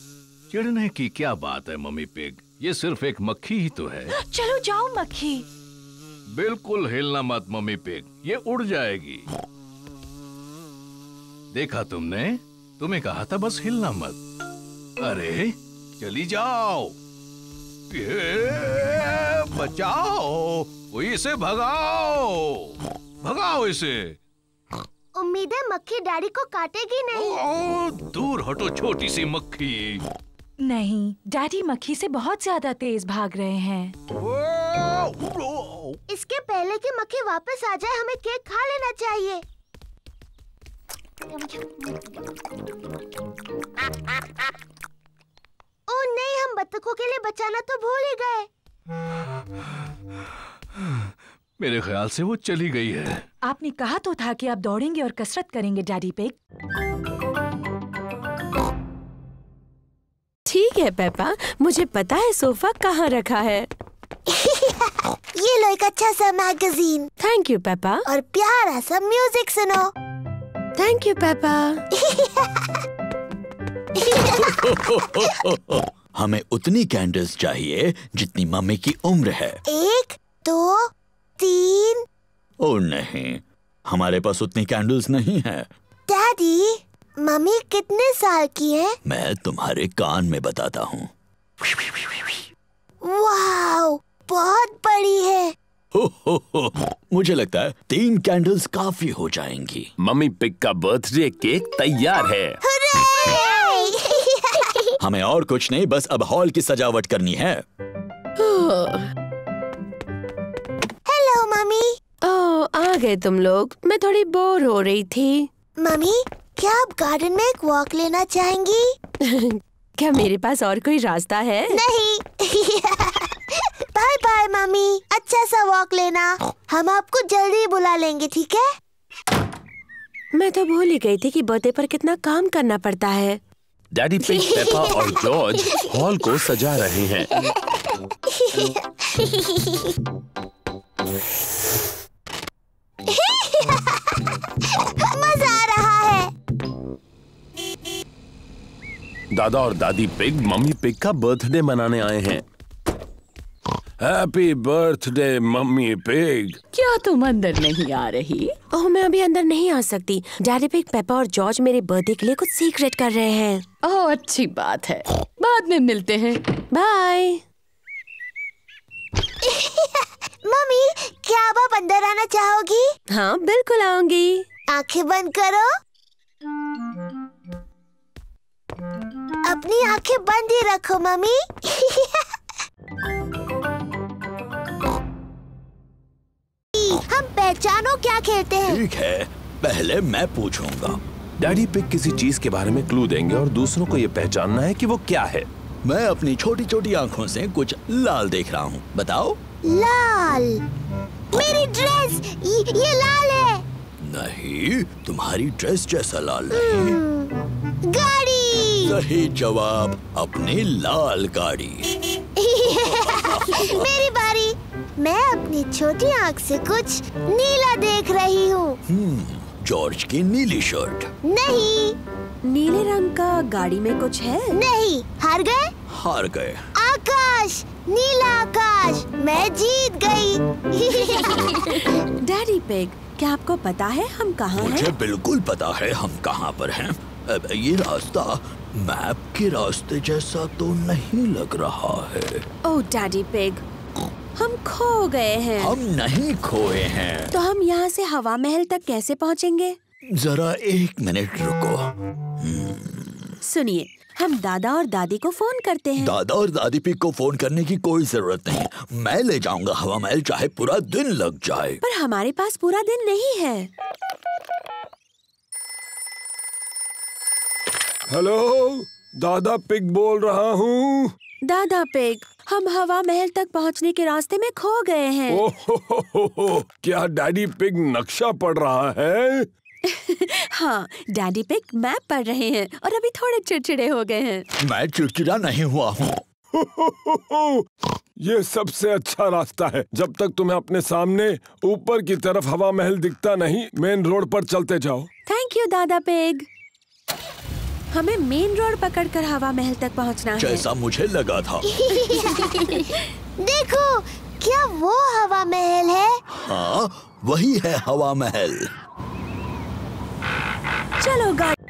S13: चिढ़ने की क्या बात है मम्मी पिग? ये सिर्फ़ एक मक्खी ही तो है।
S11: चलो जाओ मक्खी।
S13: बिल्कुल हिलना मत मम्मी पिग। ये उड़ जाएगी। देखा तुमने? तुम्हें कहा था बस हिलना मत। अरे चली जाओ। ये, बचाओ कोई इसे भगाओ। भगाओ इसे।
S1: उम्मीद है मक्खी डैडी को काटेगी नहीं।
S13: ओ, दूर हटो छोटी सी मक्खी।
S11: नहीं डैडी मक्खी से बहुत ज़्यादा तेज भाग रहे हैं।
S1: इसके पहले कि मक्खी वापस आ जाए हमें केक खा लेना चाहिए। ओ नहीं हम बत्तखों के लिए बचाना तो भूल ही गए।
S13: मेरे ख्याल से वो चली गई है।
S11: आपने कहा तो था कि आप दौड़ेंगे और कसरत करेंगे डैडी पिग।
S4: ठीक है पेपा। मुझे पता है सोफा कहाँ रखा है।
S1: ये लो एक अच्छा सा मैगजीन।
S4: Thank you Peppa.
S1: और प्यारा सा म्यूज़िक सुनो।
S4: Thank you Peppa.
S2: हमें उतनी कैंडल्स चाहिए जितनी मम्मी की उम्र है।
S1: एक दो तीन।
S2: ओ नहीं हमारे पास उतनी कैंडल्स नहीं है।
S1: डैडी मम्मी कितने साल की है?
S2: मैं तुम्हारे कान में बताता हूँ।
S1: वाओ बहुत बड़ी है।
S2: हो, हो, हो, मुझे लगता है तीन कैंडल्स काफ़ी हो जाएँगी।
S5: मम्मी पिक का बर्थडे केक तैयार है।
S2: हमें और कुछ नहीं बस अब हॉल की सजावट करनी है।
S1: Hello mummy.
S4: ओह आ गए तुम लोग। मैं थोड़ी बोर हो रही थी।
S1: मम्मी क्या आप गार्डन में एक वॉक लेना चाहेंगी?
S4: क्या मेरे पास और कोई रास्ता है?
S1: नहीं। बाय बाय मम्मी अच्छा सा वॉक लेना। हम आपको जल्दी बुला लेंगे ठीक है?
S4: मैं तो भूल ही गई थी कि बर्थडे पर कितना काम करना पड़ता है।
S5: डैडी पिग पेपा और जॉर्ज हॉल को सजा रहे हैं। दादा और दादी पिग मम्मी पिग का बर्थडे मनाने आए हैं। Happy birthday mummy pig.
S8: क्या तुम अंदर नहीं आ रही?
S4: ओह मैं अभी अंदर नहीं आ सकती। डैडी पिग पेपा और जॉर्ज मेरे बर्थडे के लिए कुछ सीक्रेट कर रहे हैं।
S8: ओह अच्छी बात है। बाद में मिलते हैं।
S4: बाय
S1: मम्मी क्या अब आप अंदर आना चाहोगी?
S4: हाँ बिल्कुल आऊँगी।
S1: आँखें बंद करो। अपनी आँखें बंद ही रखो मम्मी। हम पहचानो क्या खेलते हैं।
S2: ठीक है पहले मैं पूछूँगा।
S5: डैडी पिक किसी चीज़ के बारे में क्लू देंगे और दूसरों को ये पहचानना है कि वो क्या है।
S2: मैं अपनी छोटी छोटी आँखों से कुछ लाल देख रहा हूँ। बताओ।
S1: लाल। मेरी ड्रेस ये, ये लाल है।
S2: नहीं तुम्हारी ड्रेस जैसा लाल नहीं।
S1: गाड़ी।
S2: सही जवाब अपनी लाल गाड़ी।
S1: मेरी बारी। मैं अपनी छोटी आँख से कुछ नीला देख रही हूँ।
S2: हम्म, जॉर्ज की नीली शर्ट।
S1: नहीं।
S4: नीले रंग का गाड़ी में कुछ है?
S1: नहीं। हार गए?
S2: हार गए।
S1: आकाश! नीला आकाश! मैं जीत गई।
S4: डैडी पिग क्या आपको पता है हम कहाँ हैं?
S2: मुझे
S4: हैं?
S2: बिल्कुल पता है हम कहाँ पर हैं। अब ये रास्ता मैप के रास्ते जैसा तो नहीं लग रहा है।
S4: ओ डैडी पिग हम खो गए हैं।
S2: हम नहीं खोए हैं।
S4: तो हम यहाँ से हवा महल तक कैसे पहुँचेंगे?
S2: जरा एक मिनट रुको।
S4: सुनिए हम दादा और दादी को फ़ोन करते हैं।
S2: दादा और दादी पिग को फ़ोन करने की कोई ज़रूरत नहीं। मैं ले जाऊँगा हवा महल चाहे पूरा दिन लग जाए।
S4: पर हमारे पास पूरा दिन नहीं है।
S9: हेलो दादा पिग बोल रहा हूँ।
S4: दादा पिग हम हवा महल तक पहुँचने के रास्ते में खो गए हैं।
S9: ओहो क्या डैडी पिग नक्शा पढ़ रहा है?
S4: हाँ डैडी पिग मैप पढ़ रहे हैं और अभी थोड़े चिड़चिड़े हो गए हैं।
S2: मैं चिड़चिड़ा नहीं हुआ हूँ।
S9: ये सबसे अच्छा रास्ता है जब तक तुम्हें अपने सामने ऊपर की तरफ़ हवा महल दिखता नहीं मेन रोड पर चलते जाओ।
S4: थैंक यू दादा पेग। हमें मेन रोड पकड़कर हवा महल तक पहुँचना है।
S2: जैसा मुझे लगा था।
S1: देखो क्या वो हवा महल है?
S2: हाँ वही है हवा महल।
S4: चलो गाइस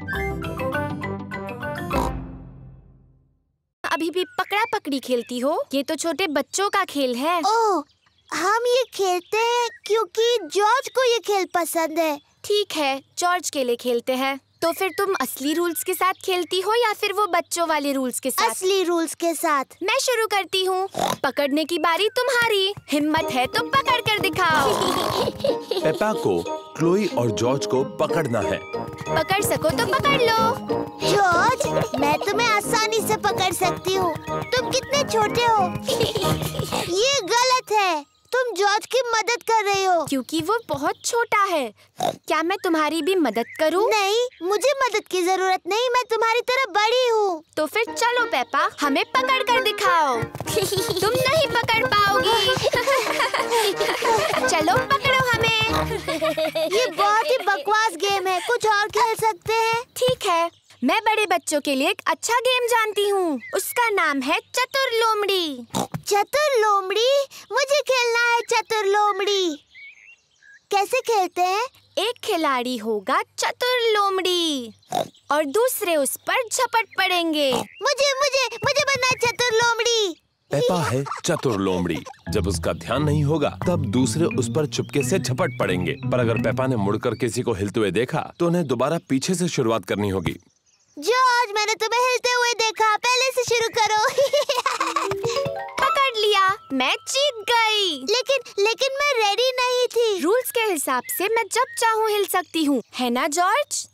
S15: अभी भी पकड़ा पकड़ी खेलती हो? ये तो छोटे बच्चों का खेल है।
S1: ओह हम ये खेलते हैं क्योंकि जॉर्ज को ये खेल पसंद है।
S15: ठीक है जॉर्ज के लिए खेलते हैं। तो फिर तुम असली रूल्स के साथ खेलती हो या फिर वो बच्चों वाले रूल्स के साथ?
S1: असली रूल्स के साथ।
S15: मैं शुरू करती हूँ। पकड़ने की बारी तुम्हारी। हिम्मत है तो पकड़ कर दिखाओ।
S5: पेपा को क्लोई और जॉर्ज को पकड़ना है।
S15: पकड़ सको तो पकड़ लो।
S1: जॉर्ज मैं तुम्हें आसानी से पकड़ सकती हूँ। तुम कितने छोटे हो? ये गलत है। तुम जॉर्ज की मदद कर रही हो।
S15: क्योंकि वो बहुत छोटा है। क्या मैं तुम्हारी भी मदद करूँ?
S1: नहीं मुझे मदद की ज़रूरत नहीं मैं तुम्हारी तरह बड़ी हूँ।
S15: तो फिर चलो पेपा हमें पकड़ कर दिखाओ। तुम नहीं पकड़ पाओगी। चलो पकड़ो हमें।
S1: ये बहुत ही बकवास गेम है। कुछ और खेल सकते हैं?
S15: ठीक है। मैं बड़े बच्चों के लिए एक अच्छा गेम जानती हूँ। उसका नाम है चतुर लोमड़ी
S1: चतुर लोमड़ी मुझे खेलना है चतुर लोमड़ी कैसे खेलते हैं?
S15: एक खिलाड़ी होगा चतुर लोमड़ी और दूसरे उस पर झपट पड़ेंगे।
S1: मुझे मुझे मुझे बनना है चतुर लोमड़ी
S5: पेपा है चतुर लोमड़ी जब उसका ध्यान नहीं होगा तब दूसरे उस पर चुपके से झपट पड़ेंगे। पर अगर पेपा ने मुड़कर किसी को हिलते हुए देखा तो उन्हें दोबारा पीछे से शुरुआत करनी होगी।
S1: जॉर्ज मैंने तुम्हें हिलते हुए देखा पहले से शुरू करो।
S15: पकड़ लिया। मैं जीत गई।
S1: लेकिन लेकिन मैं रेडी नहीं थी।
S15: रूल्स के हिसाब से मैं जब चाहूँ हिल सकती हूँ। है ना जॉर्ज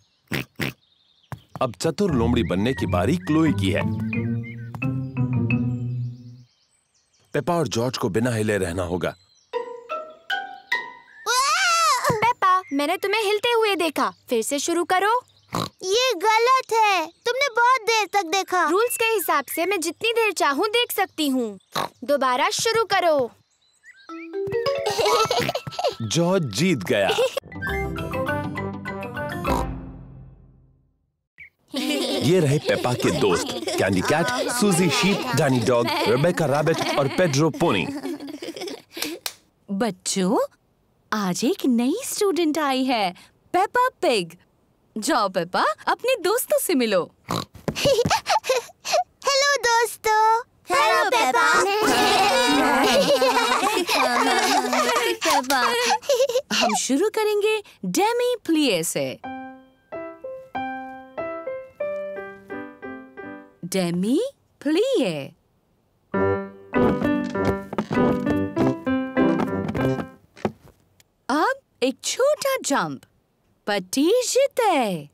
S5: अब चतुर लोमड़ी बनने की बारी क्लोई की है। पेपा और जॉर्ज को बिना हिले रहना होगा।
S15: पेपा मैंने तुम्हें हिलते हुए देखा। फिर से शुरू करो।
S1: ये गलत है। तुमने बहुत देर तक देखा।
S15: रूल्स के हिसाब से मैं जितनी देर चाहूँ देख सकती हूँ। दोबारा शुरू करो।
S5: जॉर्ज जीत गया। ये रहे पेपा के दोस्त Candy cat Suzy sheep Danny dog Rebecca rabbit और पेड्रो पोनी
S8: बच्चों आज एक नई स्टूडेंट आई है पेपा पिग जाओ पेपा अपने दोस्तों से मिलो।
S1: हेलो दोस्तों। Hello Peppa.
S8: हम शुरू करेंगे डेमी प्लिए से। Demi plie. अब एक छोटा जंप। जीते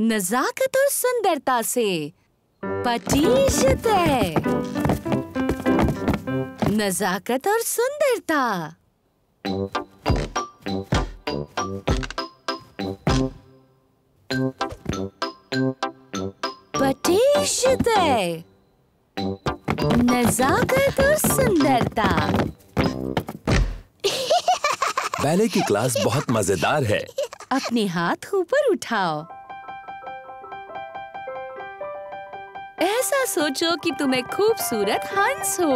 S8: नजाकत और सुंदरता से पट्टी नजाकत और सुंदरता पट्टी नजाकत और सुंदरता
S5: बैले की क्लास बहुत मज़ेदार है।
S8: अपने हाथ ऊपर उठाओ। ऐसा सोचो कि तुम एक खूबसूरत हंस हो।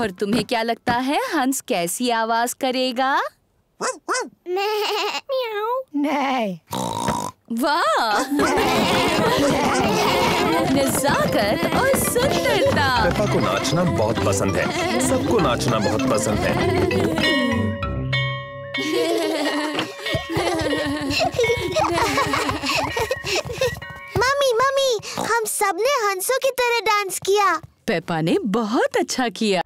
S8: और तुम्हें क्या लगता है हंस कैसी आवाज़ करेगा?
S1: नहीं।
S8: वाह। नजाकत और सुंदरता।
S5: पेपा को नाचना बहुत पसंद है। सबको नाचना बहुत पसंद है।
S1: मम्मी मम्मी हम सबने हंसों की तरह डांस किया।
S8: पेपा ने बहुत अच्छा किया।